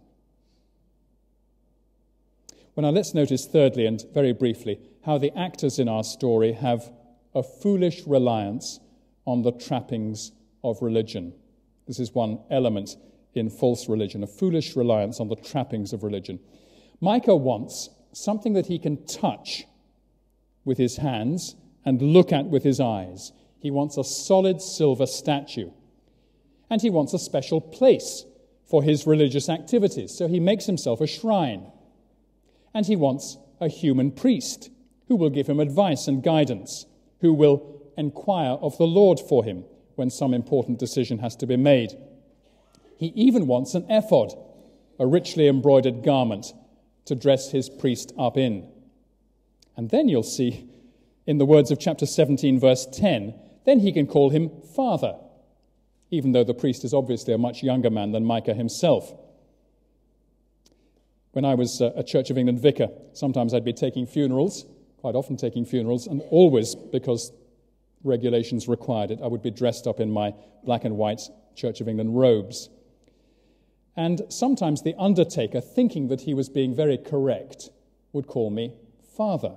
Well, now let's notice, thirdly, and very briefly, how the actors in our story have a foolish reliance on the trappings of religion. This is one element in false religion, a foolish reliance on the trappings of religion. Micah wants something that he can touch with his hands and look at with his eyes. He wants a solid silver statue. And he wants a special place for his religious activities. So he makes himself a shrine. And he wants a human priest who will give him advice and guidance, who will inquire of the Lord for him when some important decision has to be made. He even wants an ephod, a richly embroidered garment, to dress his priest up in. And then you'll see, in the words of chapter 17, verse 10, then he can call him father, even though the priest is obviously a much younger man than Micah himself. When I was uh, a Church of England vicar, sometimes I'd be taking funerals. Quite often taking funerals, and always because regulations required it, I would be dressed up in my black and white Church of England robes. And sometimes the undertaker, thinking that he was being very correct, would call me Father.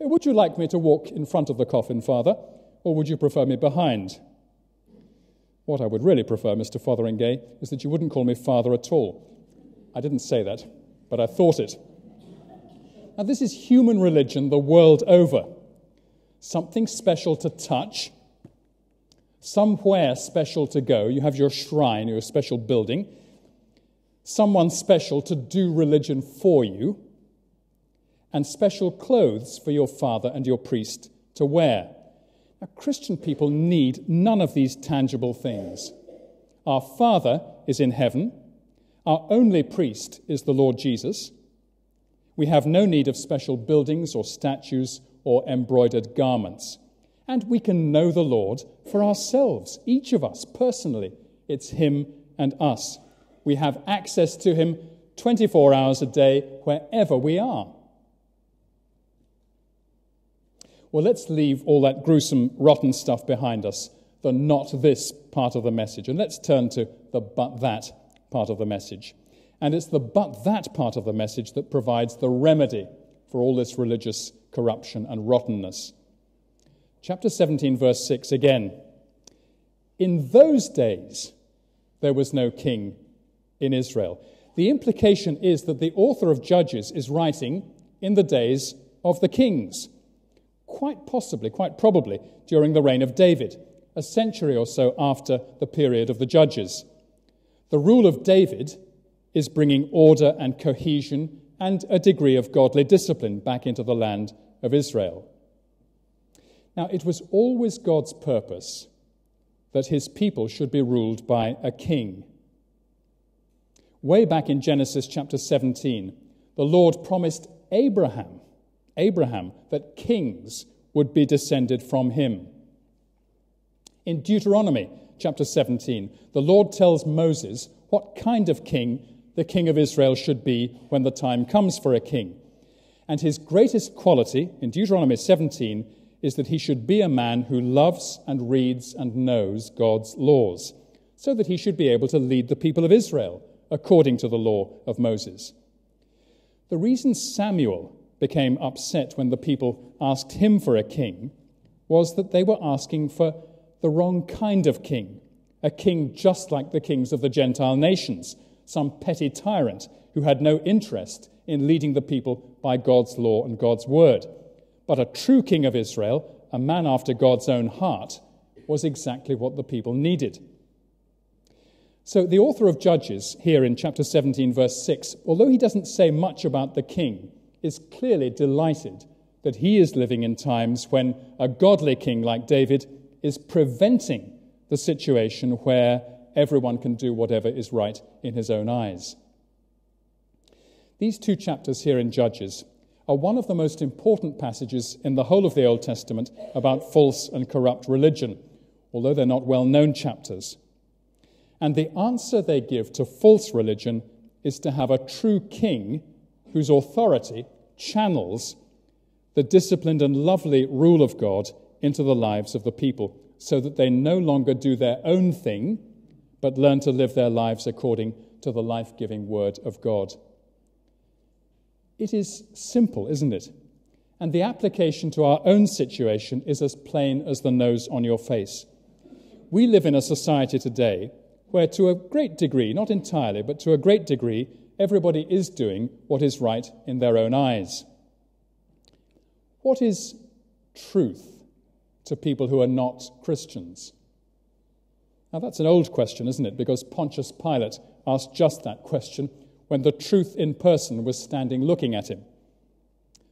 Eh, would you like me to walk in front of the coffin, Father, or would you prefer me behind? What I would really prefer, Mr. Fotheringay, is that you wouldn't call me Father at all. I didn't say that, but I thought it. Now, this is human religion the world over. Something special to touch, somewhere special to go. You have your shrine, your special building. Someone special to do religion for you, and special clothes for your father and your priest to wear. Now, Christian people need none of these tangible things. Our Father is in heaven. Our only priest is the Lord Jesus. We have no need of special buildings or statues or embroidered garments. And we can know the Lord for ourselves, each of us personally. It's Him and us. We have access to Him 24 hours a day, wherever we are. Well, let's leave all that gruesome, rotten stuff behind us, the not this part of the message, and let's turn to the but that part of the message. And it's the but that part of the message that provides the remedy for all this religious corruption and rottenness. Chapter 17, verse 6 again. In those days, there was no king in Israel. The implication is that the author of Judges is writing in the days of the kings, quite possibly, quite probably, during the reign of David, a century or so after the period of the Judges. The rule of David is bringing order and cohesion and a degree of godly discipline back into the land of Israel. Now, it was always God's purpose that his people should be ruled by a king. Way back in Genesis chapter 17, the Lord promised Abraham, Abraham, that kings would be descended from him. In Deuteronomy chapter 17, the Lord tells Moses what kind of king the king of Israel should be when the time comes for a king. And his greatest quality in Deuteronomy 17 is that he should be a man who loves and reads and knows God's laws, so that he should be able to lead the people of Israel according to the law of Moses. The reason Samuel became upset when the people asked him for a king was that they were asking for the wrong kind of king, a king just like the kings of the Gentile nations some petty tyrant who had no interest in leading the people by God's law and God's word. But a true king of Israel, a man after God's own heart, was exactly what the people needed. So, the author of Judges, here in chapter 17, verse 6, although he doesn't say much about the king, is clearly delighted that he is living in times when a godly king like David is preventing the situation where everyone can do whatever is right in his own eyes. These two chapters here in Judges are one of the most important passages in the whole of the Old Testament about false and corrupt religion, although they're not well known chapters. And the answer they give to false religion is to have a true king whose authority channels the disciplined and lovely rule of God into the lives of the people so that they no longer do their own thing but learn to live their lives according to the life giving Word of God. It is simple, isn't it? And the application to our own situation is as plain as the nose on your face. We live in a society today where, to a great degree, not entirely, but to a great degree, everybody is doing what is right in their own eyes. What is truth to people who are not Christians? Now, that's an old question, isn't it? Because Pontius Pilate asked just that question when the truth in person was standing looking at him.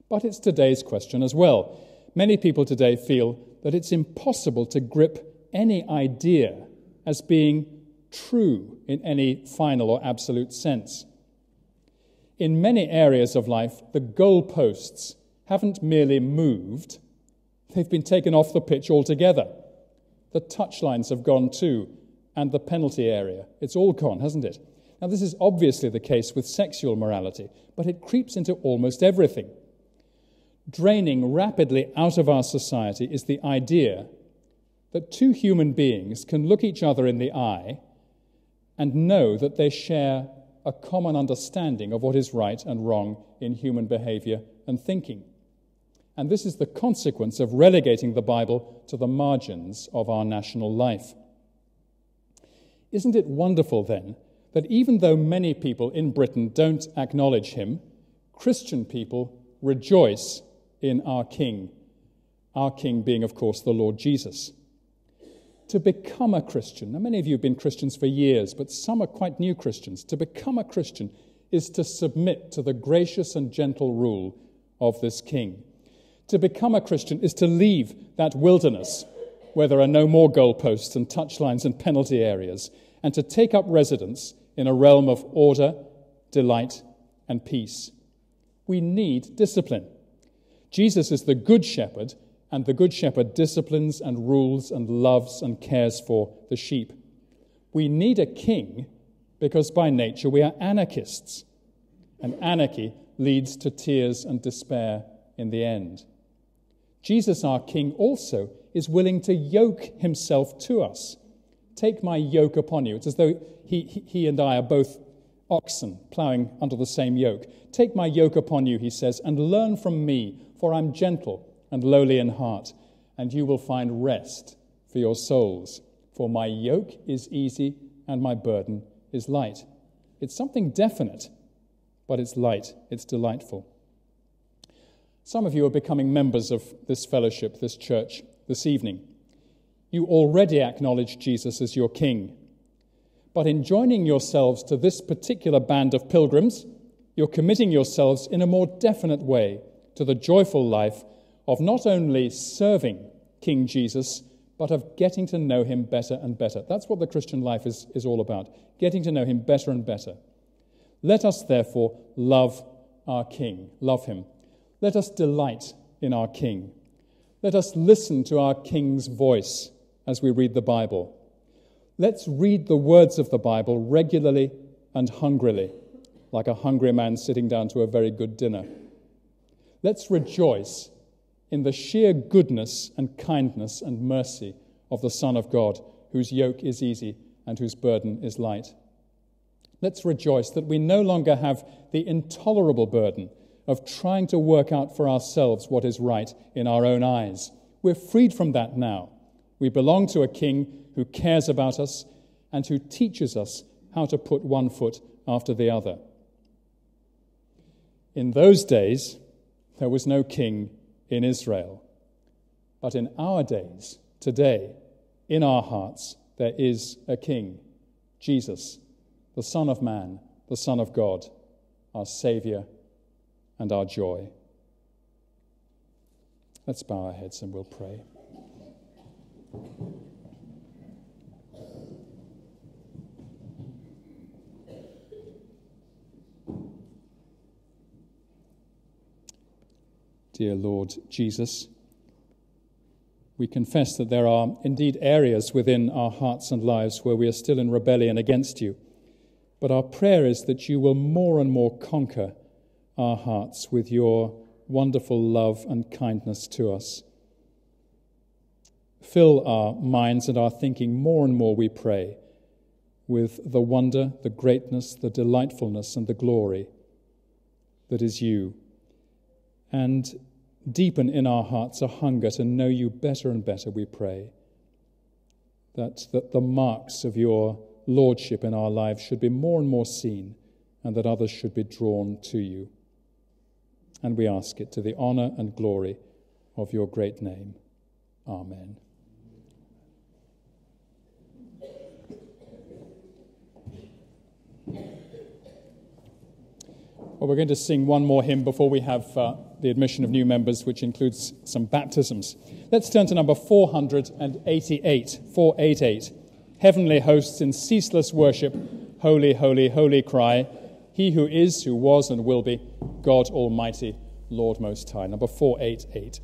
But it's today's question as well. Many people today feel that it's impossible to grip any idea as being true in any final or absolute sense. In many areas of life, the goalposts haven't merely moved, they've been taken off the pitch altogether. The touchlines have gone too, and the penalty area. It's all gone, hasn't it? Now, this is obviously the case with sexual morality, but it creeps into almost everything. draining rapidly out of our society is the idea that two human beings can look each other in the eye and know that they share a common understanding of what is right and wrong in human behavior and thinking. And this is the consequence of relegating the Bible to the margins of our national life. Isn't it wonderful then that even though many people in Britain don't acknowledge him, Christian people rejoice in our King, our King being, of course, the Lord Jesus. To become a Christian, now many of you have been Christians for years, but some are quite new Christians. To become a Christian is to submit to the gracious and gentle rule of this King. To become a Christian is to leave that wilderness where there are no more goalposts and touchlines and penalty areas, and to take up residence in a realm of order, delight, and peace. We need discipline. Jesus is the good shepherd, and the good shepherd disciplines and rules and loves and cares for the sheep. We need a king because by nature we are anarchists, and anarchy leads to tears and despair in the end. Jesus, our king, also is willing to yoke himself to us. Take my yoke upon you. It's as though he, he and I are both oxen ploughing under the same yoke. Take my yoke upon you, he says, and learn from me for I'm gentle and lowly in heart, and you will find rest for your souls. For my yoke is easy and my burden is light. It's something definite, but it's light, it's delightful. Some of you are becoming members of this fellowship, this church, this evening. You already acknowledge Jesus as your King. But in joining yourselves to this particular band of pilgrims, you're committing yourselves in a more definite way to the joyful life of not only serving King Jesus, but of getting to know him better and better. That's what the Christian life is, is all about getting to know him better and better. Let us therefore love our King, love him. Let us delight in our King. Let us listen to our King's voice as we read the Bible. Let's read the words of the Bible regularly and hungrily, like a hungry man sitting down to a very good dinner. Let's rejoice in the sheer goodness and kindness and mercy of the Son of God, whose yoke is easy and whose burden is light. Let's rejoice that we no longer have the intolerable burden of trying to work out for ourselves what is right in our own eyes. We're freed from that now. We belong to a king who cares about us and who teaches us how to put one foot after the other. In those days, there was no king in Israel. But in our days, today, in our hearts, there is a king, Jesus, the Son of Man, the Son of God, our Savior and our joy. Let's bow our heads and we'll pray. Dear Lord Jesus. We confess that there are indeed areas within our hearts and lives where we are still in rebellion against you. But our prayer is that you will more and more conquer our hearts with your wonderful love and kindness to us. Fill our minds and our thinking more and more, we pray, with the wonder, the greatness, the delightfulness, and the glory that is you. And deepen in our hearts a hunger to know you better and better, we pray. That, that the marks of your lordship in our lives should be more and more seen, and that others should be drawn to you. And we ask it to the honor and glory of your great name. Amen. Well, we're going to sing one more hymn before we have uh, the admission of new members, which includes some baptisms. Let's turn to number 488. 488. Heavenly hosts in ceaseless worship, holy, holy, holy cry. He who is, who was, and will be, God Almighty, Lord Most High. Number 488.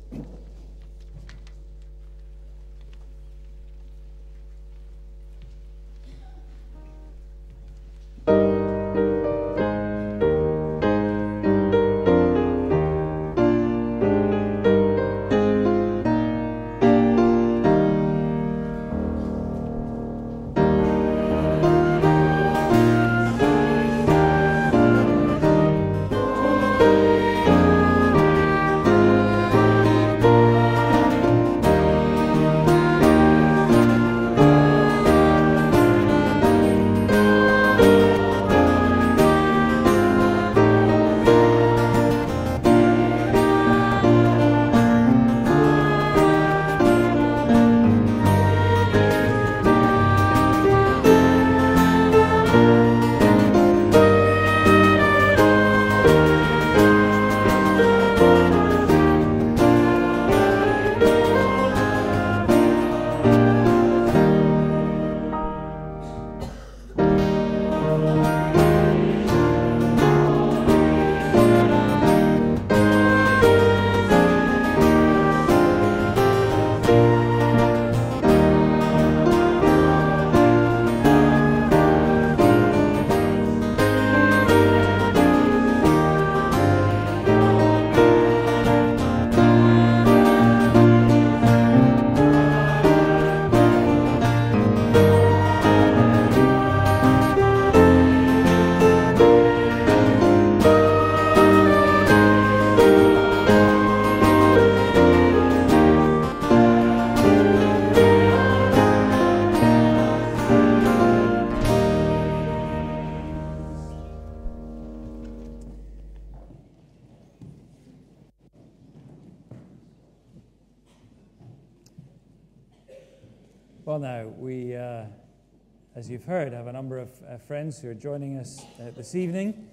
You've heard, I have a number of uh, friends who are joining us uh, this evening,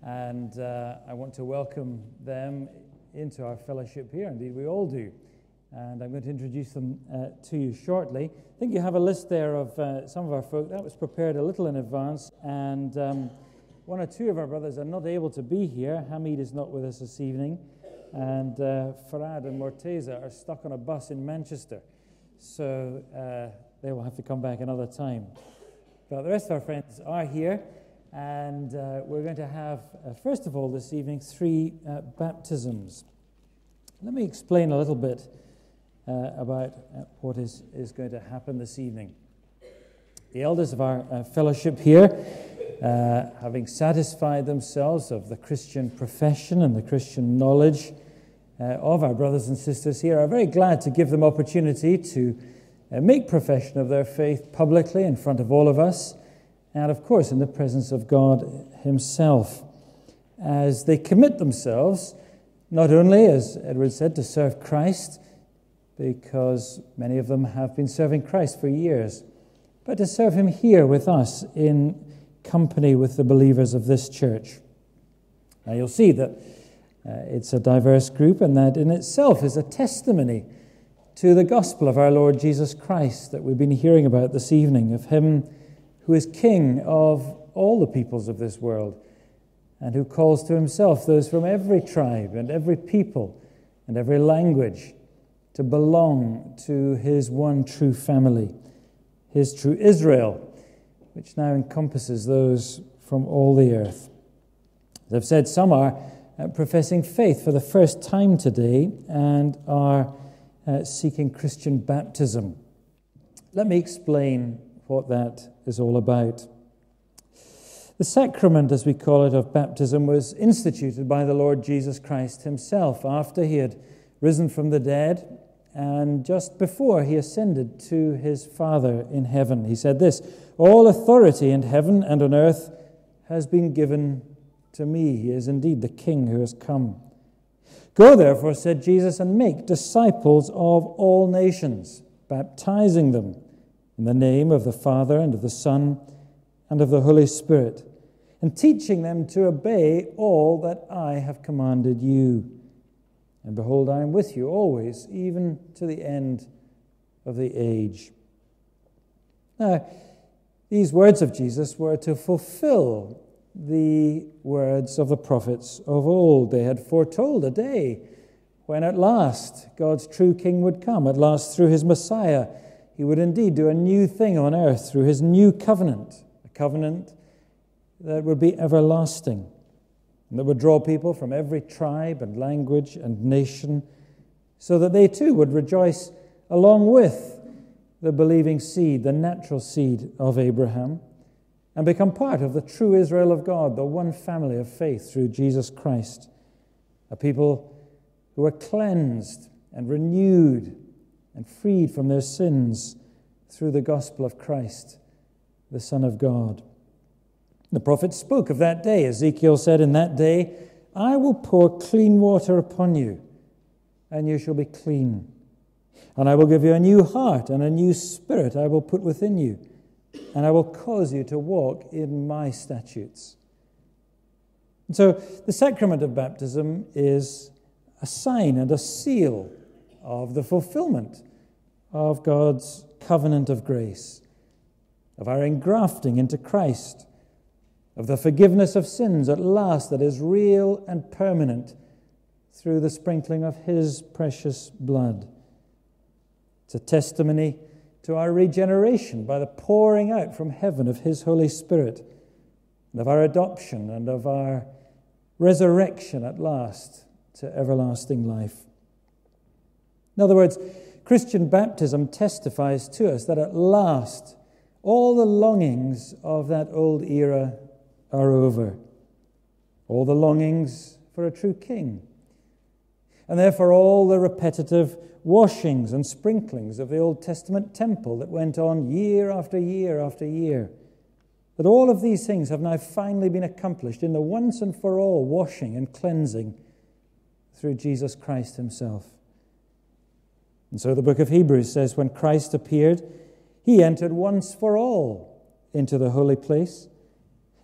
and uh, I want to welcome them into our fellowship here. Indeed, we all do. And I'm going to introduce them uh, to you shortly. I think you have a list there of uh, some of our folk. That was prepared a little in advance, and um, one or two of our brothers are not able to be here. Hamid is not with us this evening, and Farhad and Morteza are stuck on a bus in Manchester. So uh, they will have to come back another time. But the rest of our friends are here, and uh, we're going to have, uh, first of all, this evening, three uh, baptisms. Let me explain a little bit uh, about uh, what is, is going to happen this evening. The elders of our fellowship here, having satisfied themselves of the Christian profession and the Christian knowledge, uh, of our brothers and sisters here are very glad to give them opportunity to uh, make profession of their faith publicly in front of all of us, and of course in the presence of God Himself, as they commit themselves not only, as Edward said, to serve Christ, because many of them have been serving Christ for years, but to serve Him here with us in company with the believers of this church. Now you'll see that uh, it's a diverse group, and that in itself is a testimony to the gospel of our Lord Jesus Christ that we've been hearing about this evening, of Him who is King of all the peoples of this world, and who calls to Himself those from every tribe and every people and every language to belong to His one true family, His true Israel, which now encompasses those from all the earth. As I've said, some are uh, professing faith for the first time today and are uh, seeking Christian baptism. Let me explain what that is all about. The sacrament, as we call it, of baptism was instituted by the Lord Jesus Christ himself after he had risen from the dead and just before he ascended to his Father in heaven. He said this All authority in heaven and on earth has been given to me. He is indeed the King who has come. Go, therefore, said Jesus, and make disciples of all nations, baptizing them in the name of the Father and of the Son and of the Holy Spirit, and teaching them to obey all that I have commanded you. And behold, I am with you always, even to the end of the age. Now, these words of Jesus were to fulfill the words of the prophets of old. They had foretold a day when at last God's true king would come, at last through his Messiah. He would indeed do a new thing on earth through his new covenant, a covenant that would be everlasting, and that would draw people from every tribe and language and nation, so that they too would rejoice along with the believing seed, the natural seed of Abraham and become part of the true Israel of God, the one family of faith through Jesus Christ. A people who are cleansed and renewed and freed from their sins through the gospel of Christ, the Son of God. The prophet spoke of that day. Ezekiel said, In that day, I will pour clean water upon you, and you shall be clean. And I will give you a new heart, and a new spirit I will put within you and I will cause you to walk in my statutes. And so the sacrament of baptism is a sign and a seal of the fulfillment of God's covenant of grace, of our engrafting into Christ, of the forgiveness of sins at last that is real and permanent through the sprinkling of His precious blood. It's a testimony to our regeneration by the pouring out from heaven of His Holy Spirit, and of our adoption and of our resurrection at last to everlasting life. In other words, Christian baptism testifies to us that at last all the longings of that old era are over. All the longings for a true king. And therefore, all the repetitive washings and sprinklings of the Old Testament temple that went on year after year after year. That all of these things have now finally been accomplished in the once and for all washing and cleansing through Jesus Christ Himself. And so the book of Hebrews says when Christ appeared, he entered once for all into the holy place,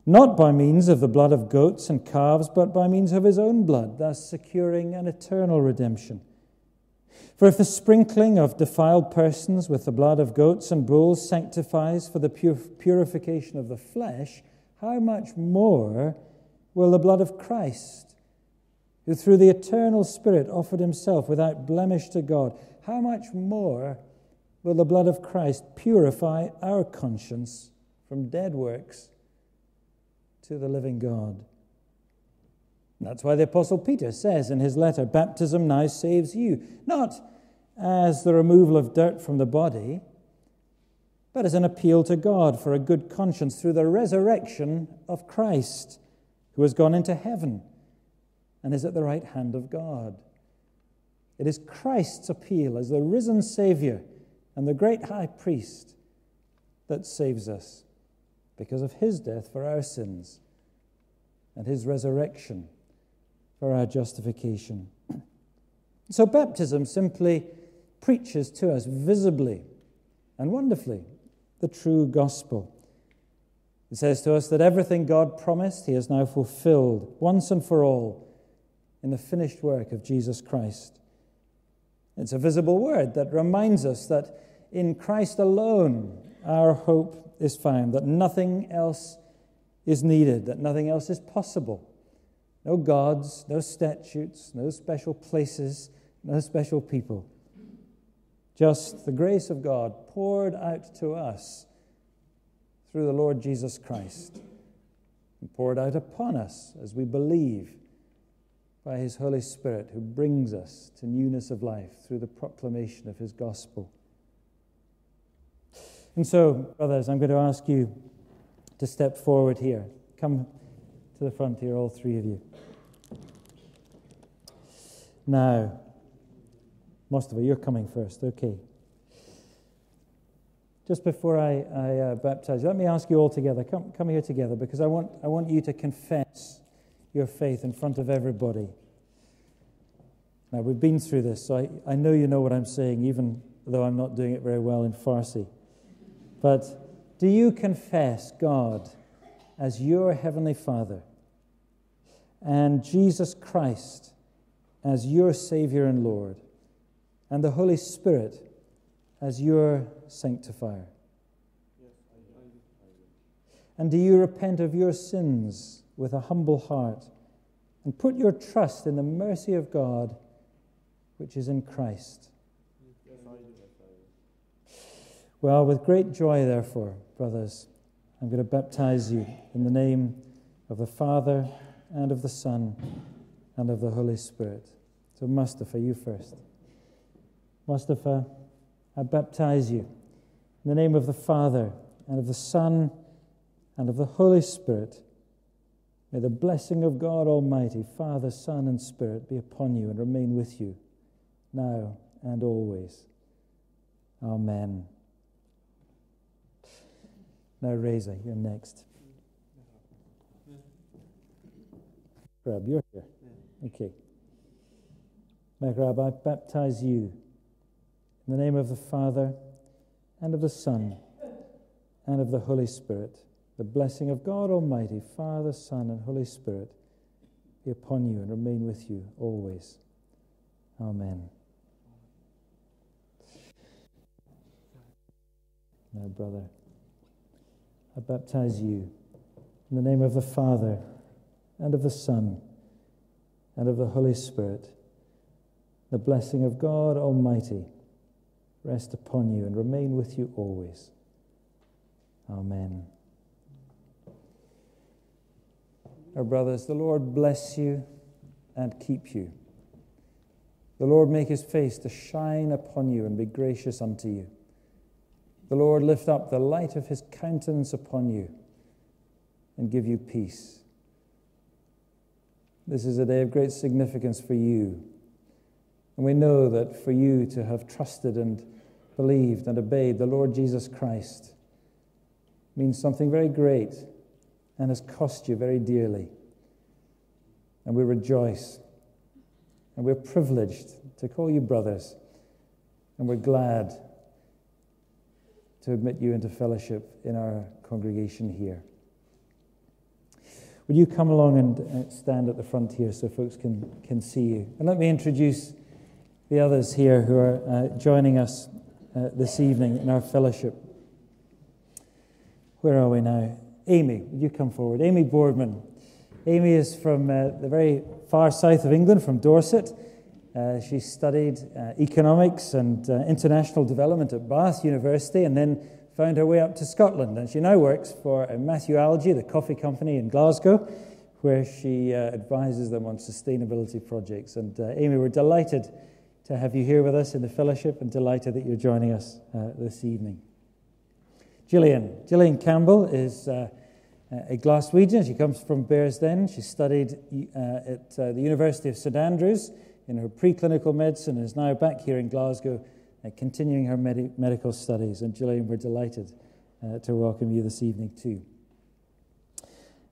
not by means of the blood of goats and calves, but by means of his own blood, thus securing an eternal redemption. For if the sprinkling of defiled persons with the blood of goats and bulls sanctifies for the purification of the flesh, how much more will the blood of Christ, who through the eternal Spirit offered himself without blemish to God, how much more will the blood of Christ purify our conscience from dead works to the living God? That's why the Apostle Peter says in his letter baptism now saves you, not as the removal of dirt from the body, but as an appeal to God for a good conscience through the resurrection of Christ, who has gone into heaven and is at the right hand of God. It is Christ's appeal as the risen Savior and the great high priest that saves us because of his death for our sins and his resurrection for our justification. So, baptism simply preaches to us visibly and wonderfully the true gospel. It says to us that everything God promised, He has now fulfilled once and for all in the finished work of Jesus Christ. It's a visible word that reminds us that in Christ alone our hope is found, that nothing else is needed, that nothing else is possible. No gods, no statutes, no special places, no special people. Just the grace of God poured out to us through the Lord Jesus Christ and poured out upon us as we believe by His Holy Spirit, who brings us to newness of life through the proclamation of His gospel. And so, brothers, I'm going to ask you to step forward here. Come to the front here, all three of you. Now, Mustafa, you're coming first. Okay. Just before I, I uh, baptize, you, let me ask you all together. Come, come here together because I want, I want you to confess your faith in front of everybody. Now, we've been through this, so I, I know you know what I'm saying, even though I'm not doing it very well in Farsi. But do you confess God as your Heavenly Father and Jesus Christ as your Savior and Lord, and the Holy Spirit as your sanctifier? And do you repent of your sins with a humble heart and put your trust in the mercy of God which is in Christ? Well, with great joy, therefore, brothers, I'm going to baptize you in the name of the Father and of the Son and of the Holy Spirit. So, Mustafa, you first. Mustafa, I baptize you in the name of the Father and of the Son and of the Holy Spirit. May the blessing of God Almighty, Father, Son, and Spirit be upon you and remain with you now and always. Amen. Now, Reza, you're next. Grab, you're here. Okay. Mehrab, I baptize you in the name of the Father and of the Son and of the Holy Spirit. The blessing of God Almighty, Father, Son, and Holy Spirit be upon you and remain with you always. Amen. Now, brother, I baptize you in the name of the Father and of the Son and of the Holy Spirit. The blessing of God Almighty rest upon you and remain with you always. Amen. Our brothers, the Lord bless you and keep you. The Lord make his face to shine upon you and be gracious unto you. The Lord lift up the light of his countenance upon you and give you peace. This is a day of great significance for you. And we know that for you to have trusted and believed and obeyed the Lord Jesus Christ means something very great and has cost you very dearly. And we rejoice. And we're privileged to call you brothers. and we're glad to admit you into fellowship in our congregation here. Would you come along and uh, stand at the front here so folks can, can see you? And let me introduce the others here who are uh, joining us uh, this evening in our fellowship. Where are we now? Amy, would you come forward? Amy Boardman. Amy is from uh, the very far south of England, from Dorset. Uh, she studied uh, economics and international development at Bath University and then found her way up to Scotland. And she now works for Matthew Algie, the coffee company in Glasgow, where she uh, advises them on sustainability projects. And uh, Amy, we're delighted to have you here with us in the fellowship and delighted that you're joining us uh, this evening. Gillian. Gillian Campbell is a Glaswegian. She comes from Bearsden. She studied at the University of St Andrews in her preclinical medicine and is now back here in Glasgow, uh, continuing her med- medical studies. And Gillian, we're delighted uh, to welcome you this evening too.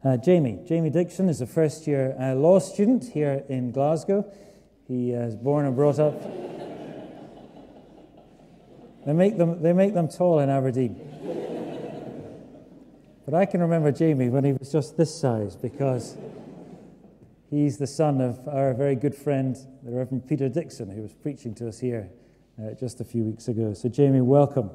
Uh, Jamie. Jamie Dixon is a first year uh, law student here in Glasgow. He is born and brought up. they, make them, they make them tall in Aberdeen. but I can remember Jamie when he was just this size because He's the son of our very good friend, the Reverend Peter Dixon, who was preaching to us here uh, just a few weeks ago. So, Jamie, welcome.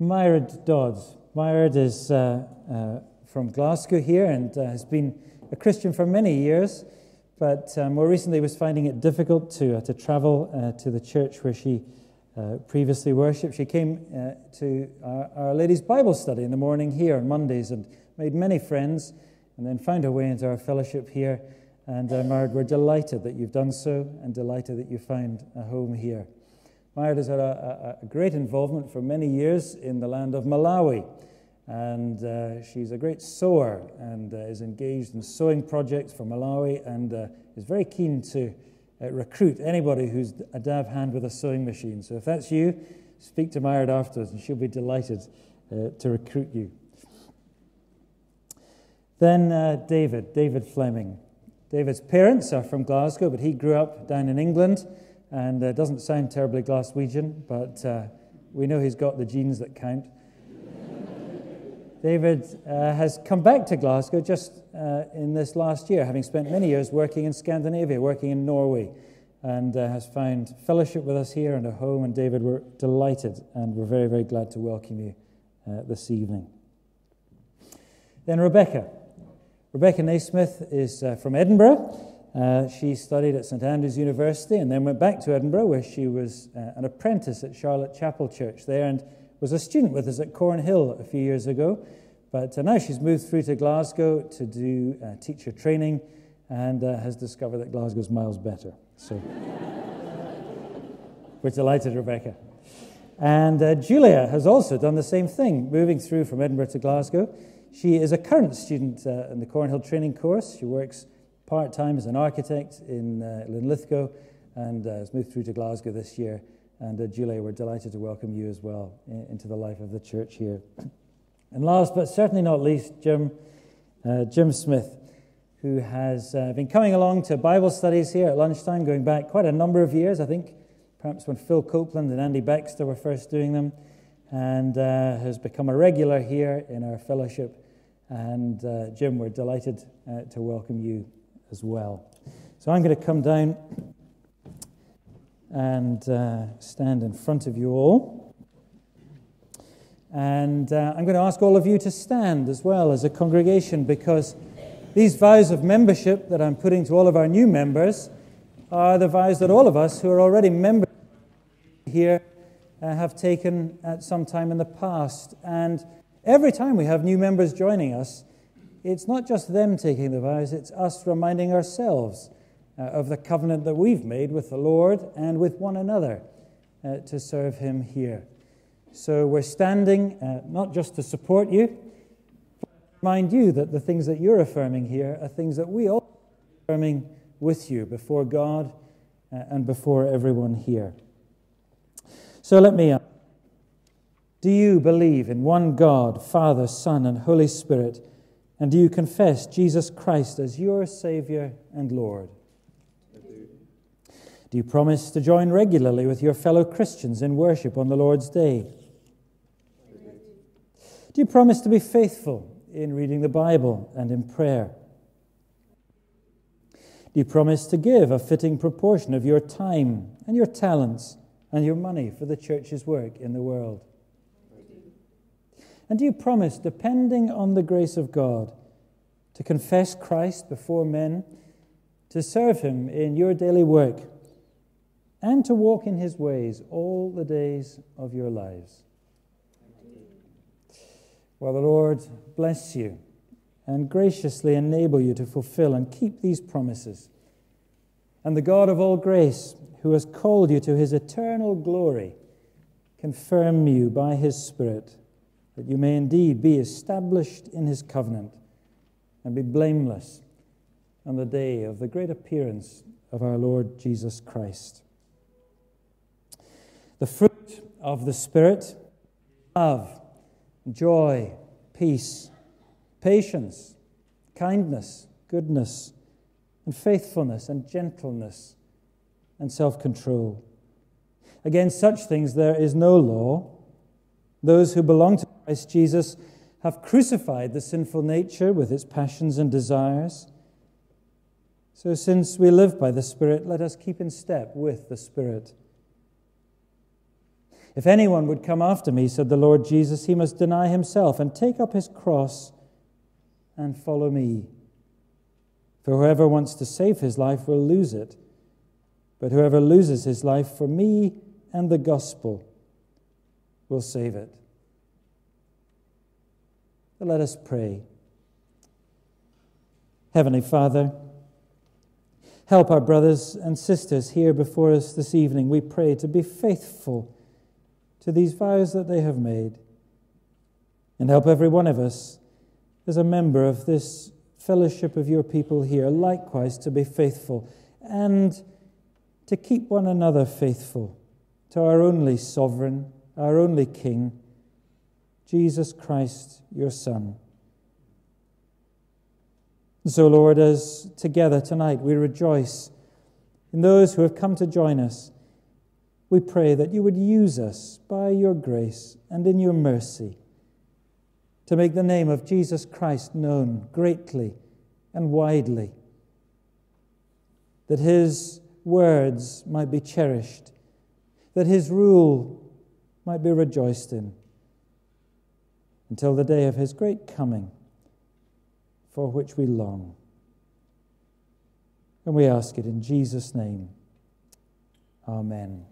Mairead Dodds. Mairead is uh, uh, from Glasgow here and uh, has been a Christian for many years, but uh, more recently was finding it difficult to, to travel to the church where she previously worshipped. She came to our, our Ladies' Bible study in the morning here on Mondays and made many friends and then found her way into our fellowship here. And uh, we're delighted that you've done so and delighted that you found a home here. Mairead has had a, a, a, great involvement for many years in the land of Malawi. And uh, she's a great sewer and uh, is engaged in sewing projects for Malawi and uh, is very keen to uh, recruit anybody who's a dab hand with a sewing machine. So if that's you, speak to Mairead afterwards and she'll be delighted uh, to recruit you. Then uh, David, David Fleming. David's parents are from Glasgow, but he grew up down in England and uh, doesn't sound terribly Glaswegian, but uh, we know he's got the genes that count. David uh, has come back to Glasgow just uh, in this last year, having spent many years working in Scandinavia, working in Norway, and uh, has found fellowship with us here and a home. And David, we're delighted and we're very, very glad to welcome you this evening. Then Rebecca. Rebecca Naismith is uh, from Edinburgh. Uh, she studied at St Andrews University and then went back to Edinburgh, where she was uh, an apprentice at Charlotte Chapel Church there and was a student with us at Cornhill a few years ago. But uh, now she's moved through to Glasgow to do uh, teacher training and uh, has discovered that Glasgow's miles better. So <laughs> we're delighted, Rebecca. And Julia has also done the same thing, moving through from Edinburgh to Glasgow. She is a current student uh, in the Cornhill training course. She works part time as an architect in uh, Linlithgow and uh, has moved through to Glasgow this year. And uh, Julia, we're delighted to welcome you as well into the life of the church here. <clears throat> And last but certainly not least, Jim, uh, Jim Smith, who has uh, been coming along to Bible studies here at lunchtime, going back quite a number of years, I think, perhaps when Phil Copeland and Andy Baxter were first doing them and uh, has become a regular here in our fellowship. And uh, Jim, we're delighted uh, to welcome you as well. So I'm going to come down and uh, stand in front of you all. And uh, I'm going to ask all of you to stand as well as a congregation because these vows of membership that I'm putting to all of our new members are the vows that all of us who are already members here uh, have taken at some time in the past. And every time we have new members joining us, it's not just them taking the vows, it's us reminding ourselves uh, of the covenant that we've made with the Lord and with one another uh, to serve Him here. So we're standing uh, not just to support you, but to remind you that the things that you're affirming here are things that we all are affirming with you before God uh, and before everyone here. So let me ask Do you believe in one God, Father, Son, and Holy Spirit? And do you confess Jesus Christ as your Savior and Lord? Do you promise to join regularly with your fellow Christians in worship on the Lord's Day? Do you promise to be faithful in reading the Bible and in prayer? Do you promise to give a fitting proportion of your time and your talents and your money for the church's work in the world? And do you promise, depending on the grace of God, to confess Christ before men, to serve Him in your daily work? and to walk in his ways all the days of your lives. Well, the Lord bless you and graciously enable you to fulfill and keep these promises. And the God of all grace, who has called you to his eternal glory, confirm you by his Spirit, that you may indeed be established in his covenant and be blameless on the day of the great appearance of our Lord Jesus Christ. The fruit of the Spirit love, joy, peace, patience, kindness, goodness, and faithfulness, and gentleness, and self control. Against such things there is no law. Those who belong to Christ Jesus have crucified the sinful nature with its passions and desires. So, since we live by the Spirit, let us keep in step with the Spirit. If anyone would come after me, said the Lord Jesus, he must deny himself and take up his cross and follow me. For whoever wants to save his life will lose it, but whoever loses his life for me and the gospel will save it. But let us pray. Heavenly Father, help our brothers and sisters here before us this evening, we pray, to be faithful to these vows that they have made. And help every one of us, as a member of this fellowship of your people here, likewise to be faithful and to keep one another faithful to our only sovereign, our only King, Jesus Christ, your Son. So, Lord, as together tonight we rejoice in those who have come to join us we pray that you would use us by your grace and in your mercy to make the name of Jesus Christ known greatly and widely, that his words might be cherished, that his rule might be rejoiced in, until the day of his great coming, for which we long. And we ask it in Jesus' name. Amen.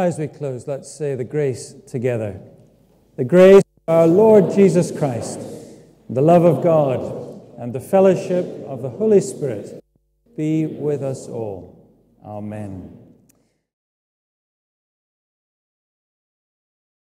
As we close, let's say the grace together. The grace of our Lord Jesus Christ, the love of God, and the fellowship of the Holy Spirit be with us all. Amen.